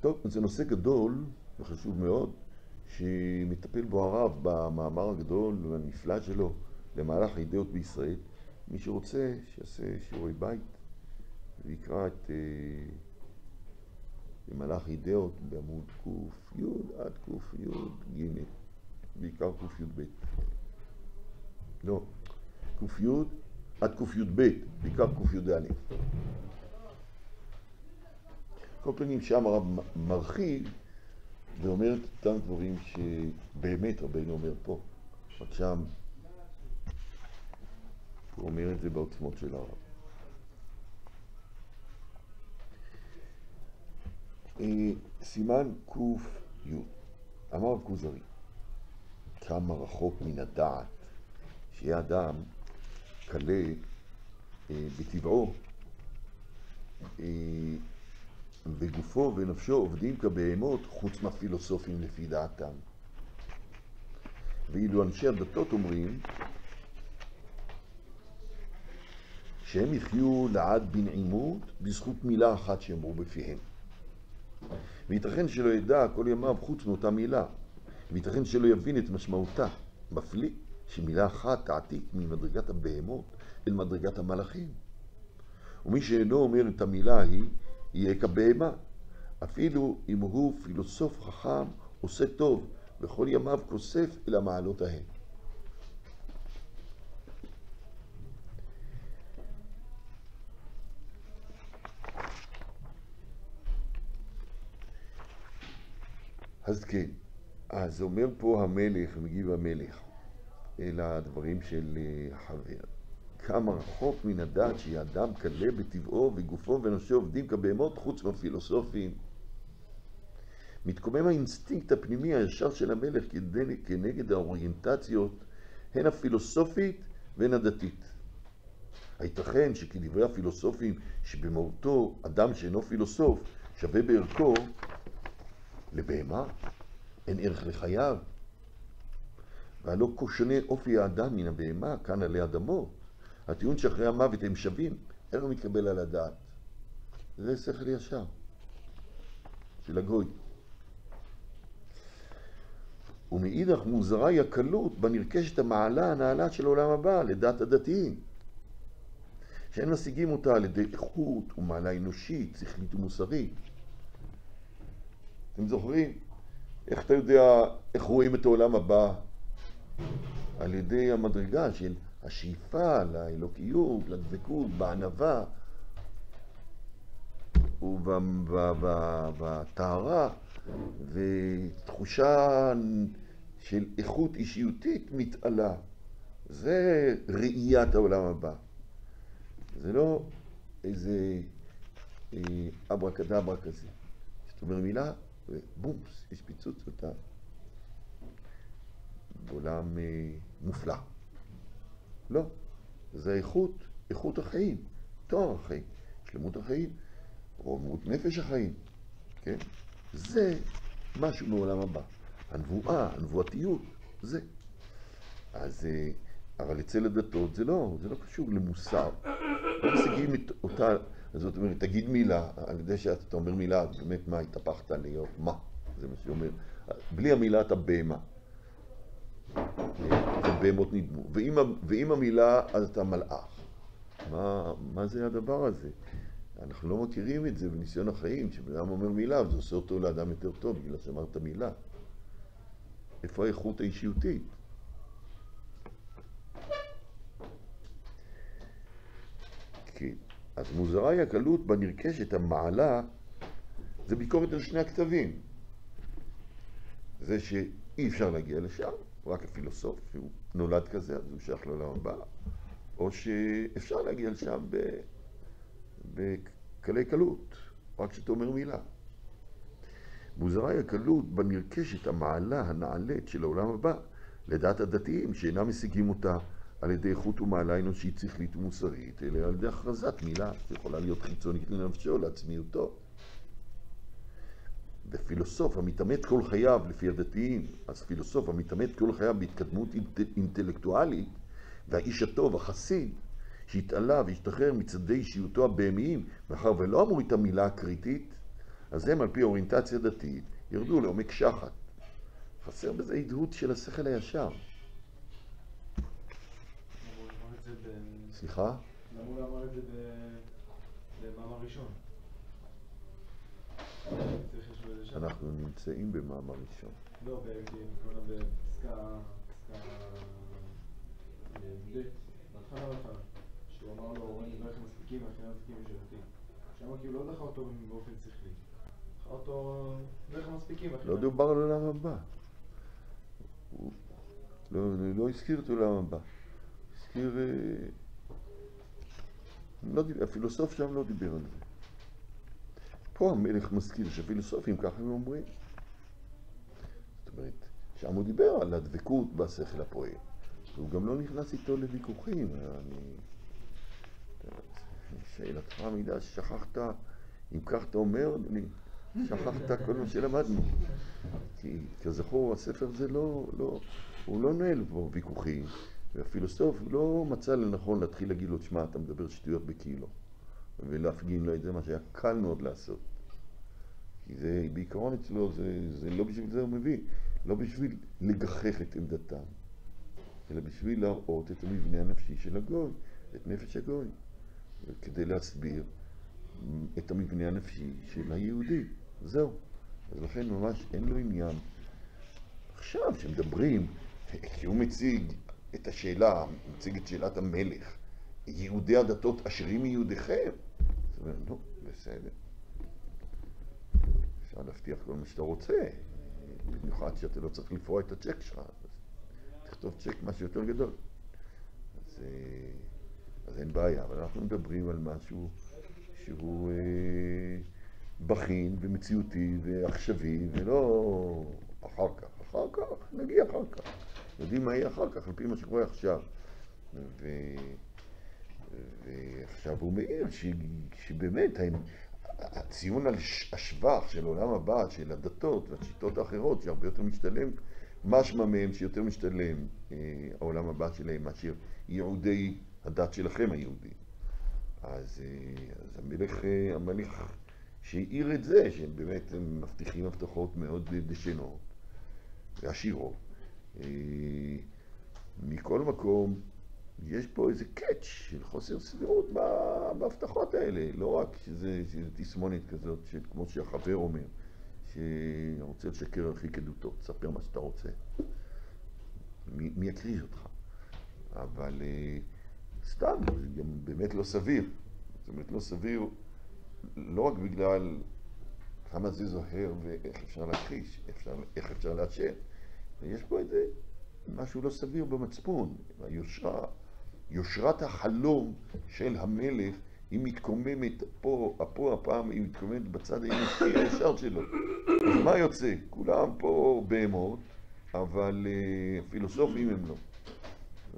טוב, זה נושא גדול וחשוב מאוד, שמטפל בו הרב במאמר הגדול והנפלא שלו למהלך האידאות בישראל. מי שרוצה, שיעשה שיעורי בית ויקרא את uh, במהלך אידאות בעמוד קי עד קי"ג, בעיקר קי"ב. לא, קי עד קי"ב, בעיקר קי"א. כל פנים שם הרב מרחיב ואומר את אותם דברים שבאמת רבינו אומר פה. רק שם הוא אומר את זה בעוצמות של הרב. אה, סימן ק"י, אמר כוזרי, כמה רחוק מן הדעת שיהיה אדם קלה אה, בטבעו אה, וגופו ונפשו עובדים כבהמות חוץ מהפילוסופים לפי דעתם. ואילו אנשי הדתות אומרים שהם יחיו לעד בנעימות בזכות מילה אחת שאמרו בפיהם. וייתכן שלא ידע כל ימיו חוץ מאותה מילה, וייתכן שלא יבין את משמעותה. מפליא שמילה אחת תעתיק ממדרגת הבהמות אל מדרגת המלאכים. ומי שאינו אומר את המילה ההיא, יהיה כבהמה. אפילו אם הוא פילוסוף חכם, עושה טוב, וכל ימיו כוסף אל המעלות ההן. אז כן, אז אומר פה המלך, מגיב המלך, אל הדברים של אה, החבר. כמה רחוק מן הדעת שיהיה אדם כלה בטבעו וגופו ונפשו אובדים כבהמות חוץ מהפילוסופים. מתקומם האינסטינקט הפנימי הישר של המלך כנגד האוריינטציות, הן הפילוסופית והן הדתית. הייתכן שכדברי הפילוסופים שבמהותו אדם שאינו פילוסוף שווה בערכו לבהמה, אין ערך לחייו. והלא כה שונה אופי האדם מן הבהמה כאן עלי אדמות. הטיעון שאחרי המוות הם שווים, אין לו מתקבל על הדעת. זה שכל ישר של הגוי. ומאידך מוזרה היא הקלות בה נרכשת המעלה הנעלה של העולם הבא לדעת הדתיים. שאין משיגים אותה על ידי איכות ומעלה אנושית, שכלית ומוסרית. אתם זוכרים? איך אתה יודע איך רואים את העולם הבא? על ידי המדרגה של השאיפה לאלוקיות, לדבקות, בענווה ובטהרה ותחושה של איכות אישיותית מתעלה. זה ראיית העולם הבא. זה לא איזה אה, אברה קדברה כזה. זאת אומרת מילה, ובומס, יש פיצוץ אותה. בעולם אה, מופלא. לא, זה איכות, איכות החיים, תואר החיים, שלמות החיים, רוממות נפש החיים, כן? זה משהו מעולם הבא. הנבואה, הנבואתיות, זה. אז, אה, אבל אצל הדתות זה לא, זה לא קשור למוסר. לא משיגים את אותה, זאת אומרת, תגיד מילה, על ידי שאתה אומר מילה, באמת מה, התהפכת להיות מה? זה מה שאומר. בלי המילה אתה בהמה. בהמות נדמו. ועם, ועם המילה אז אתה מלאך. מה, מה זה הדבר הזה? אנחנו לא מכירים את זה בניסיון החיים, כשבן אדם אומר מילה, זה עושה אותו לאדם יותר טוב, בגלל שאמרת מילה. איפה האיכות האישיותית? כן. אז מוזרה היא הקלות בה נרכשת המעלה, זה ביקורת על שני הכתבים. זה שאי אפשר להגיע לשם, רק הפילוסוף, שהוא נולד כזה, אז הוא שייך לעולם הבא, או שאפשר להגיע לשם בקלי קלות, רק שאתה אומר מילה. מוזרה היא הקלות בה נרכשת המעלה הנעלית של העולם הבא, לדעת הדתיים שאינם משיגים אותה על ידי איכות ומעלה אנושית שכלית ומוסרית, אלא על ידי הכרזת מילה שיכולה להיות חיצונית לנפשו, לעצמיותו. ופילוסוף המתעמת כל חייו, לפי הדתיים, אז פילוסוף המתעמת כל חייו בהתקדמות אינטלקטואלית, והאיש הטוב, החסיד, שהתעלה והשתחרר מצדי אישיותו הבהמיים, מאחר ולא אמרו את המילה הקריטית, אז הם על פי אוריינטציה דתית ירדו לעומק שחת. חסר בזה הדהוד של השכל הישר. סליחה? למה הוא אמר את זה במאמר ראשון? אנחנו נמצאים במאמר ראשון. לא, בפסקה ב', בהתחלה בהתחלה, שהוא אמר לו, רואים דבריך מספיקים, ואחרים מספיקים משלתי. שם כאילו לא דחה אותו באופן שכלי. דחה אותו דבריך מספיקים, לא דובר על עולם הבא. הוא לא, לא הזכיר את עולם הבא. הזכיר לא דיבר, הפילוסוף שם לא דיבר על זה. פה המלך מזכיר שהפילוסופים ככה הם אומרים. זאת אומרת, שם הוא דיבר על הדבקות בשכל הפועל. הוא גם לא נכנס איתו לוויכוחים. אני... שאלתך מידע ששכחת, אם כך אתה אומר, אני שכחת כל מה שלמדנו. כי כזכור, הספר הזה לא, לא, הוא לא נועל פה ויכוחים, והפילוסוף לא מצא לנכון להתחיל להגיד לו, שמע, אתה מדבר שטויות בקילו, ולהפגין לו את זה, מה שהיה קל מאוד לעשות. כי זה, בעיקרון אצלו, זה, זה לא בשביל זה הוא מביא, לא בשביל לגחך את עמדתם, אלא בשביל להראות את המבנה הנפשי של הגוי, את נפש הגוי, כדי להסביר את המבנה הנפשי של היהודי. זהו. אז לכן ממש אין לו עניין. עכשיו, כשמדברים, כי הוא מציג את השאלה, מציג את שאלת המלך, יהודי הדתות עשירים מיהודיכם, זאת אומרת, בסדר. אפשר להבטיח כל מה שאתה רוצה, במיוחד שאתה לא צריך לפרוע את הצ'ק שלך, אז תכתוב צ'ק משהו יותר גדול. אז, אה, אז אין בעיה, אבל אנחנו מדברים על משהו שהוא אה, בכין ומציאותי ועכשווי, ולא אחר כך. אחר כך, נגיע אחר כך. יודעים מה יהיה אחר כך, על פי מה שקורה עכשיו. ו... ועכשיו הוא מעיר ש... שבאמת הציון על השבח של עולם הבא, של הדתות והשיטות האחרות, שהרבה יותר משתלם, משמע מהם שיותר משתלם אה, העולם הבא שלהם מאשר יהודי הדת שלכם היהודים. אז, אה, אז המלך, אה, המלך שהעיר את זה, שהם באמת הם מבטיחים הבטחות מאוד דשנות ועשירות. אה, מכל מקום, יש פה איזה קאץ' של חוסר סבירות בהבטחות האלה, לא רק שזה, שזה תסמונת כזאת, כמו שהחבר אומר, שרוצה לשקר הרחיק עדותו, תספר מה שאתה רוצה. מי, מי יקריז אותך? אבל uh, סתם, זה גם באמת לא סביר. זאת אומרת, לא סביר לא רק בגלל כמה זה זוהר ואיך אפשר להכחיש, איך אפשר לאשר, יש פה איזה משהו לא סביר במצפון, היושרה, יושרת החלום של המלך היא מתקוממת פה, פה הפעם היא מתקוממת בצד האנושי *coughs* הישר שלו. אז מה יוצא? כולם פה בהמות, אבל uh, פילוסופים הם לא.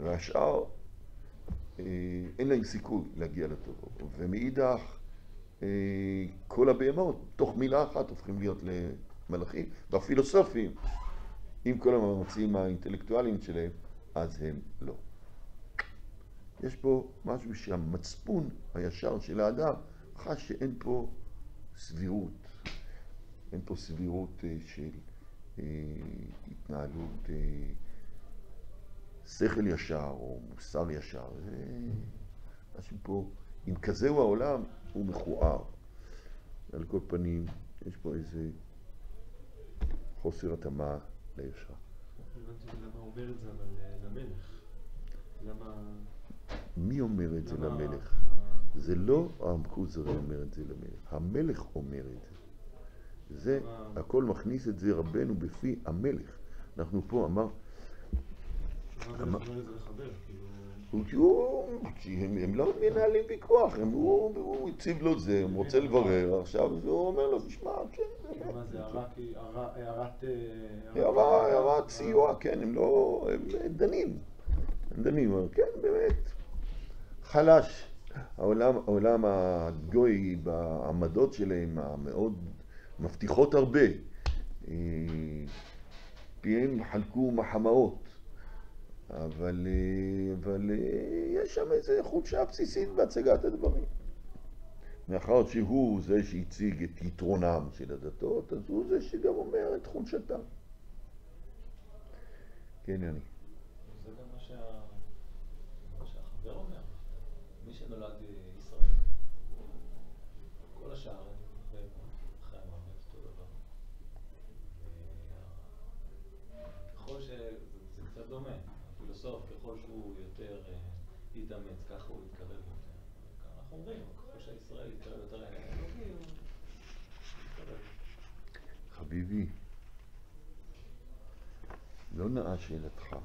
והשאר, uh, אין להם סיכוי להגיע לטוב. ומאידך, uh, כל הבהמות, תוך מילה אחת הופכים להיות למלאכים, והפילוסופים, עם כל המאמצים האינטלקטואליים שלהם, אז הם לא. יש פה משהו שהמצפון הישר של האדם חש שאין פה סבירות. אין פה סבירות אה, של אה, התנהלות אה, שכל ישר או מוסר ישר. זה משהו פה, אם כזהו העולם, הוא מכוער. על כל פנים, יש פה איזה חוסר התאמה לישר. הבנתי למה הוא אומר את זה אבל למלך. למה... מי אומר את זה למלך? זה לא המקוזרי אומר את זה למלך, המלך אומר את זה. זה, הכל מכניס את זה רבנו בפי המלך. אנחנו פה אמר, הם, לא מנהלים ויכוח, הם, הוא, הציב לו זה, הוא רוצה לברר, עכשיו הוא אומר לו, תשמע, כן, זה כאילו, מה זה, הערת... אה, הערת סיוע, כן, הם לא, הם דנים, הם דנים, כן, באמת, חלש. העולם, העולם הגוי בעמדות שלהם המאוד מבטיחות הרבה, אה, פיהם חלקו מחמאות, אבל, אה, אבל אה, יש שם איזו חולשה בסיסית בהצגת הדברים. מאחר שהוא זה שהציג את יתרונם של הדתות, אז הוא זה שגם אומר את חולשתם. כן, יוני. זה גם מה שהחבר אומר. מי שנולד ישראל, כל השאר הם אחרי המוות אותו דבר. ככל ש... זה קצת דומה. הפילוסוף, ככל שהוא יותר אה, יתאמץ, ככה הוא יתקרב יותר. אנחנו אומרים, ככל שהישראל יתקרב יותר יתקרב. חביבי, לא נאה שאלתך.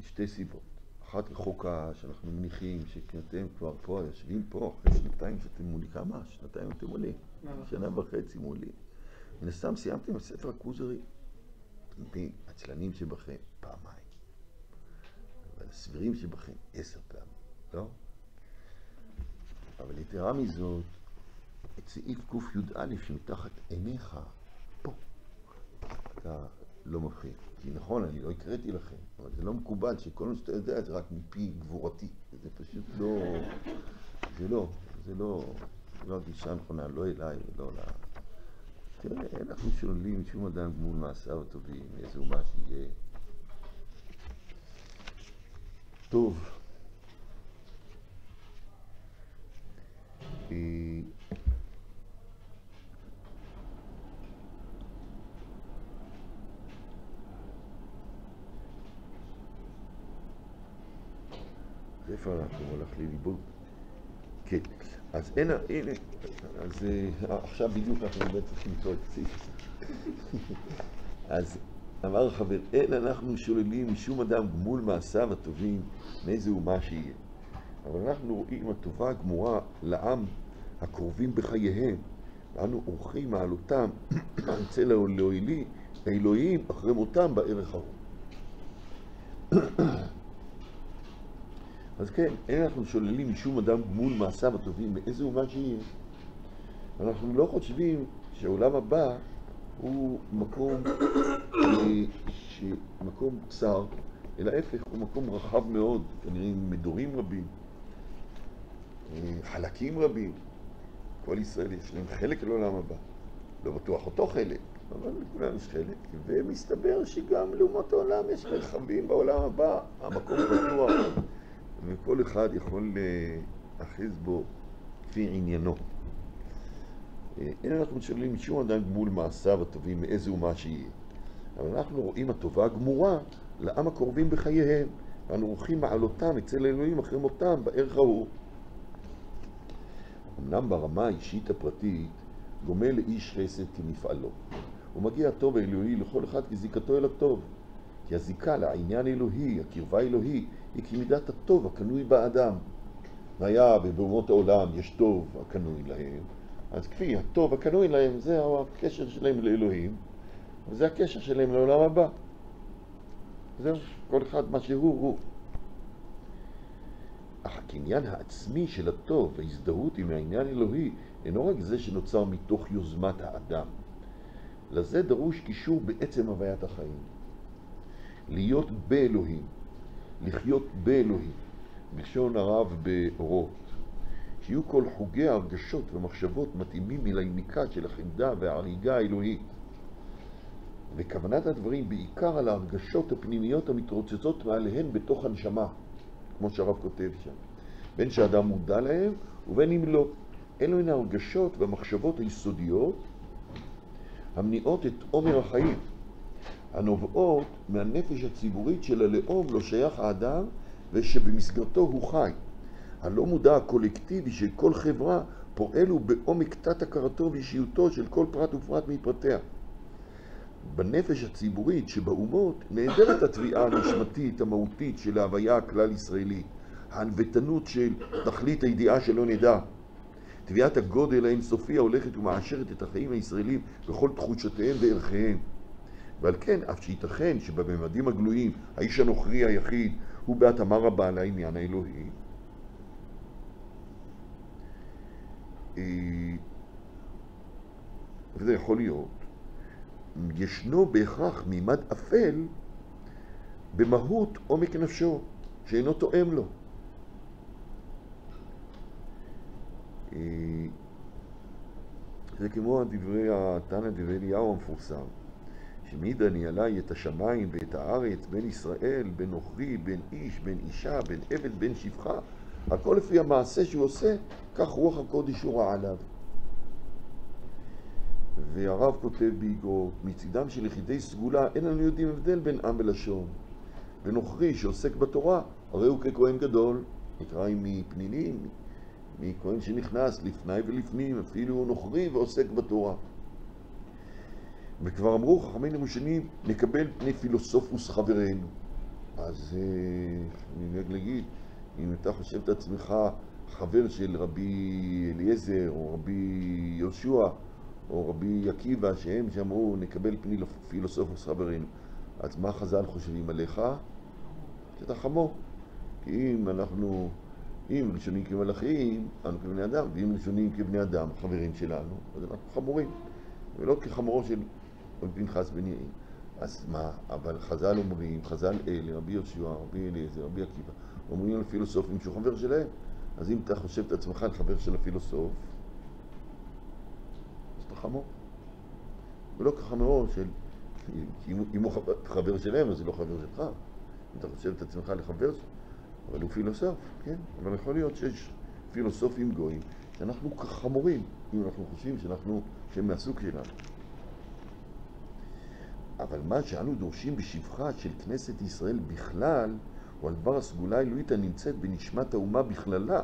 משתי סיבות. אחת רחוקה שאנחנו מניחים שאתם כבר פה, יושבים פה, אחרי שנתיים שאתם מולי, כמה? שנתיים אתם מולי? שנה וחצי מולי. מן הסתם סיימתם את ספר הכוזרי. מהעצלנים שבכם, פעמיים. אבל הסבירים שבכם, עשר פעמים, לא? אבל יתרה מזאת, את סעיף קי"א שמתחת עיניך, פה, אתה לא מבחין. כי נכון, אני לא הקראתי לכם, אבל זה לא מקובל שכל מה שאתה יודע זה רק מפי גבורתי. זה פשוט לא... זה לא, זה לא, זה לא הגישה הנכונה, לא אליי ולא ל... תראה, אנחנו שוללים שום אדם מול מעשיו הטובים, איזה אומה שיהיה. טוב. אה, איפה אנחנו? הולך לי? כן. אז הנה, הנה, אז אה, עכשיו בדיוק אנחנו באמת צריכים לקרוא את הסעיף הזה. אז אמר חבר, אין אנחנו שוללים משום אדם גמול מעשיו הטובים מאיזה אומה שיהיה. אבל אנחנו רואים הטובה הגמורה לעם הקרובים בחייהם, ואנו עורכים מעלותם אצל האלוהים, האלוהים אחרי מותם בערך ההוא. אז כן, אין אנחנו שוללים משום אדם גמול מעשיו הטובים מאיזה אומה שיהיה. אנחנו לא חושבים שהעולם הבא הוא מקום, ש... מקום צר, אלא ההפך, הוא מקום רחב מאוד, כנראה עם מדורים רבים, חלקים רבים. כל ישראל יש להם חלק לעולם הבא. לא בטוח אותו חלק, אבל לכולם יש חלק. ומסתבר שגם לאומות העולם יש מרחבים בעולם הבא, המקום פתוח. וכל אחד יכול להאחז בו כפי עניינו. אין אנחנו שואלים משום אדם גמול מעשיו הטובים מאיזה אומה שיהיה. אבל אנחנו רואים הטובה הגמורה לעם הקרובים בחייהם, ואנו עורכים מעלותם אצל אלוהים אחרי מותם בערך ההוא. אמנם ברמה האישית הפרטית דומה לאיש חסד כמפעלו. הוא מגיע הטוב האלוהי לכל אחד כזיקתו אל הטוב. כי הזיקה לעניין אלוהי, הקרבה האלוהי, היא כמידת הטוב הקנוי באדם. והיה באומות העולם יש טוב הקנוי להם, אז כפי הטוב הקנוי להם זה הקשר שלהם לאלוהים, וזה הקשר שלהם לעולם הבא. זהו, כל אחד מה שהוא הוא. אך הקניין העצמי של הטוב וההזדהות עם העניין האלוהי אינו רק זה שנוצר מתוך יוזמת האדם. לזה דרוש קישור בעצם הוויית החיים. להיות באלוהים, לחיות באלוהים, בלשון הרב באורות. שיהיו כל חוגי הרגשות ומחשבות מתאימים מלעיניקה של החמדה וההריגה האלוהית. וכוונת הדברים בעיקר על ההרגשות הפנימיות המתרוצצות מעליהן בתוך הנשמה, כמו שהרב כותב שם. בין שאדם מודע להם ובין אם לא. אלו הן ההרגשות והמחשבות היסודיות המניעות את עומר החיים. הנובעות מהנפש הציבורית של הלאום לא שייך האדם ושבמסגרתו הוא חי. הלא מודע הקולקטיבי של כל חברה פועל הוא בעומק תת הכרתו ואישיותו של כל פרט ופרט מפרטיה. בנפש הציבורית שבאומות נעדרת התביעה הנשמתית המהותית של ההוויה הכלל ישראלית, הענוותנות של תכלית הידיעה שלא נדע. תביעת הגודל האינסופי ההולכת ומאשרת את החיים הישראלים בכל תחושותיהם וערכיהם. ועל כן, אף שייתכן שבממדים הגלויים האיש הנוכרי היחיד הוא בהתאמה רבה לעניין האלוהי. אה, וזה יכול להיות, ישנו בהכרח מימד אפל במהות עומק נפשו, שאינו תואם לו. אה, זה כמו דברי התנא דברי אליהו המפורסם. שמעידה ניהלה את השמיים ואת הארץ, בין ישראל, בין נוכרי, בין איש, בין אישה, בין עבד, בין שפחה, הכל לפי המעשה שהוא עושה, כך רוח הקודש הורה עליו. והרב כותב באגרות, מצידם של יחידי סגולה אין לנו יודעים הבדל בין עם ולשון. ונוכרי שעוסק בתורה, הרי הוא ככהן גדול, נקרא מפנינים, מכהן שנכנס לפני ולפנים, אפילו הוא נוכרי ועוסק בתורה. וכבר אמרו חכמינו ראשונים, נקבל פני פילוסופוס חברנו. אז אה, אני נוהג להגיד, אם אתה חושב את עצמך חבר של רבי אליעזר, או רבי יהושע, או רבי עקיבא, שהם שאמרו נקבל פני פילוסופוס חברינו, אז מה חז"ל חושבים עליך? שאתה חמור. כי אם אנחנו, אם ראשונים כמלאכים, אנו כבני אדם, ואם ראשונים כבני אדם, חברים שלנו, אז אנחנו חמורים. ולא כחמורו של פנחס בן יאיר. אז מה, אבל חז"ל אומרים, חז"ל אלה, רבי יהושע, רבי אליעזר, רבי עקיבא, אומרים על פילוסופים שהוא חבר שלהם. אז אם אתה חושב את עצמך על חבר של הפילוסוף, אז אתה חמור. ולא כחמורו של... כי אם, הוא חבר, שלהם, אז זה לא חבר שלך. אם אתה חושב את עצמך לחבר שלו, אבל הוא פילוסוף, כן? אבל יכול להיות שיש פילוסופים גויים, שאנחנו כחמורים, אם אנחנו חושבים שאנחנו, שהם מהסוג שלנו. אבל מה שאנו דורשים בשבחה של כנסת ישראל בכלל, הוא על דבר הסגולה האלוהית הנמצאת בנשמת האומה בכללה.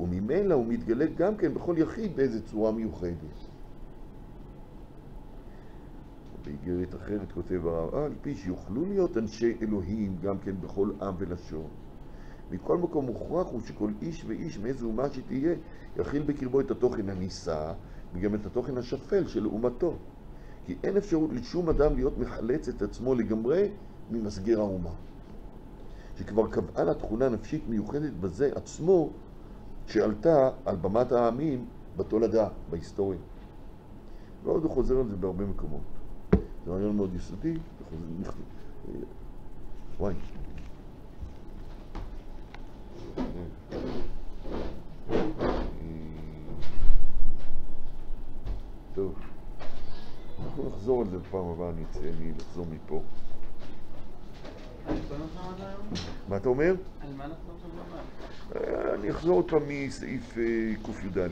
וממילא הוא מתגלה גם כן בכל יחיד באיזו צורה מיוחדת. באיגרת אחרת כותב הרב, על פי שיוכלו להיות אנשי אלוהים גם כן בכל עם ולשון. מכל מקום מוכרח הוא שכל איש ואיש מאיזו אומה שתהיה, יכיל בקרבו את התוכן הנישא וגם את התוכן השפל של אומתו. כי אין אפשרות לשום אדם להיות מחלץ את עצמו לגמרי ממסגר האומה. שכבר קבעה לה תכונה נפשית מיוחדת בזה עצמו שעלתה על במת העמים בתולדה, בהיסטוריה. ועוד הוא חוזר על זה בהרבה מקומות. זה רעיון מאוד יסודי, וחוזר... וואי. טוב, אנחנו נחזור על זה בפעם הבאה, אני אצא, אני לחזור מפה. מה אתה אומר? על מה אנחנו לומר? אני אחזור עוד פעם מסעיף אה, קי"א.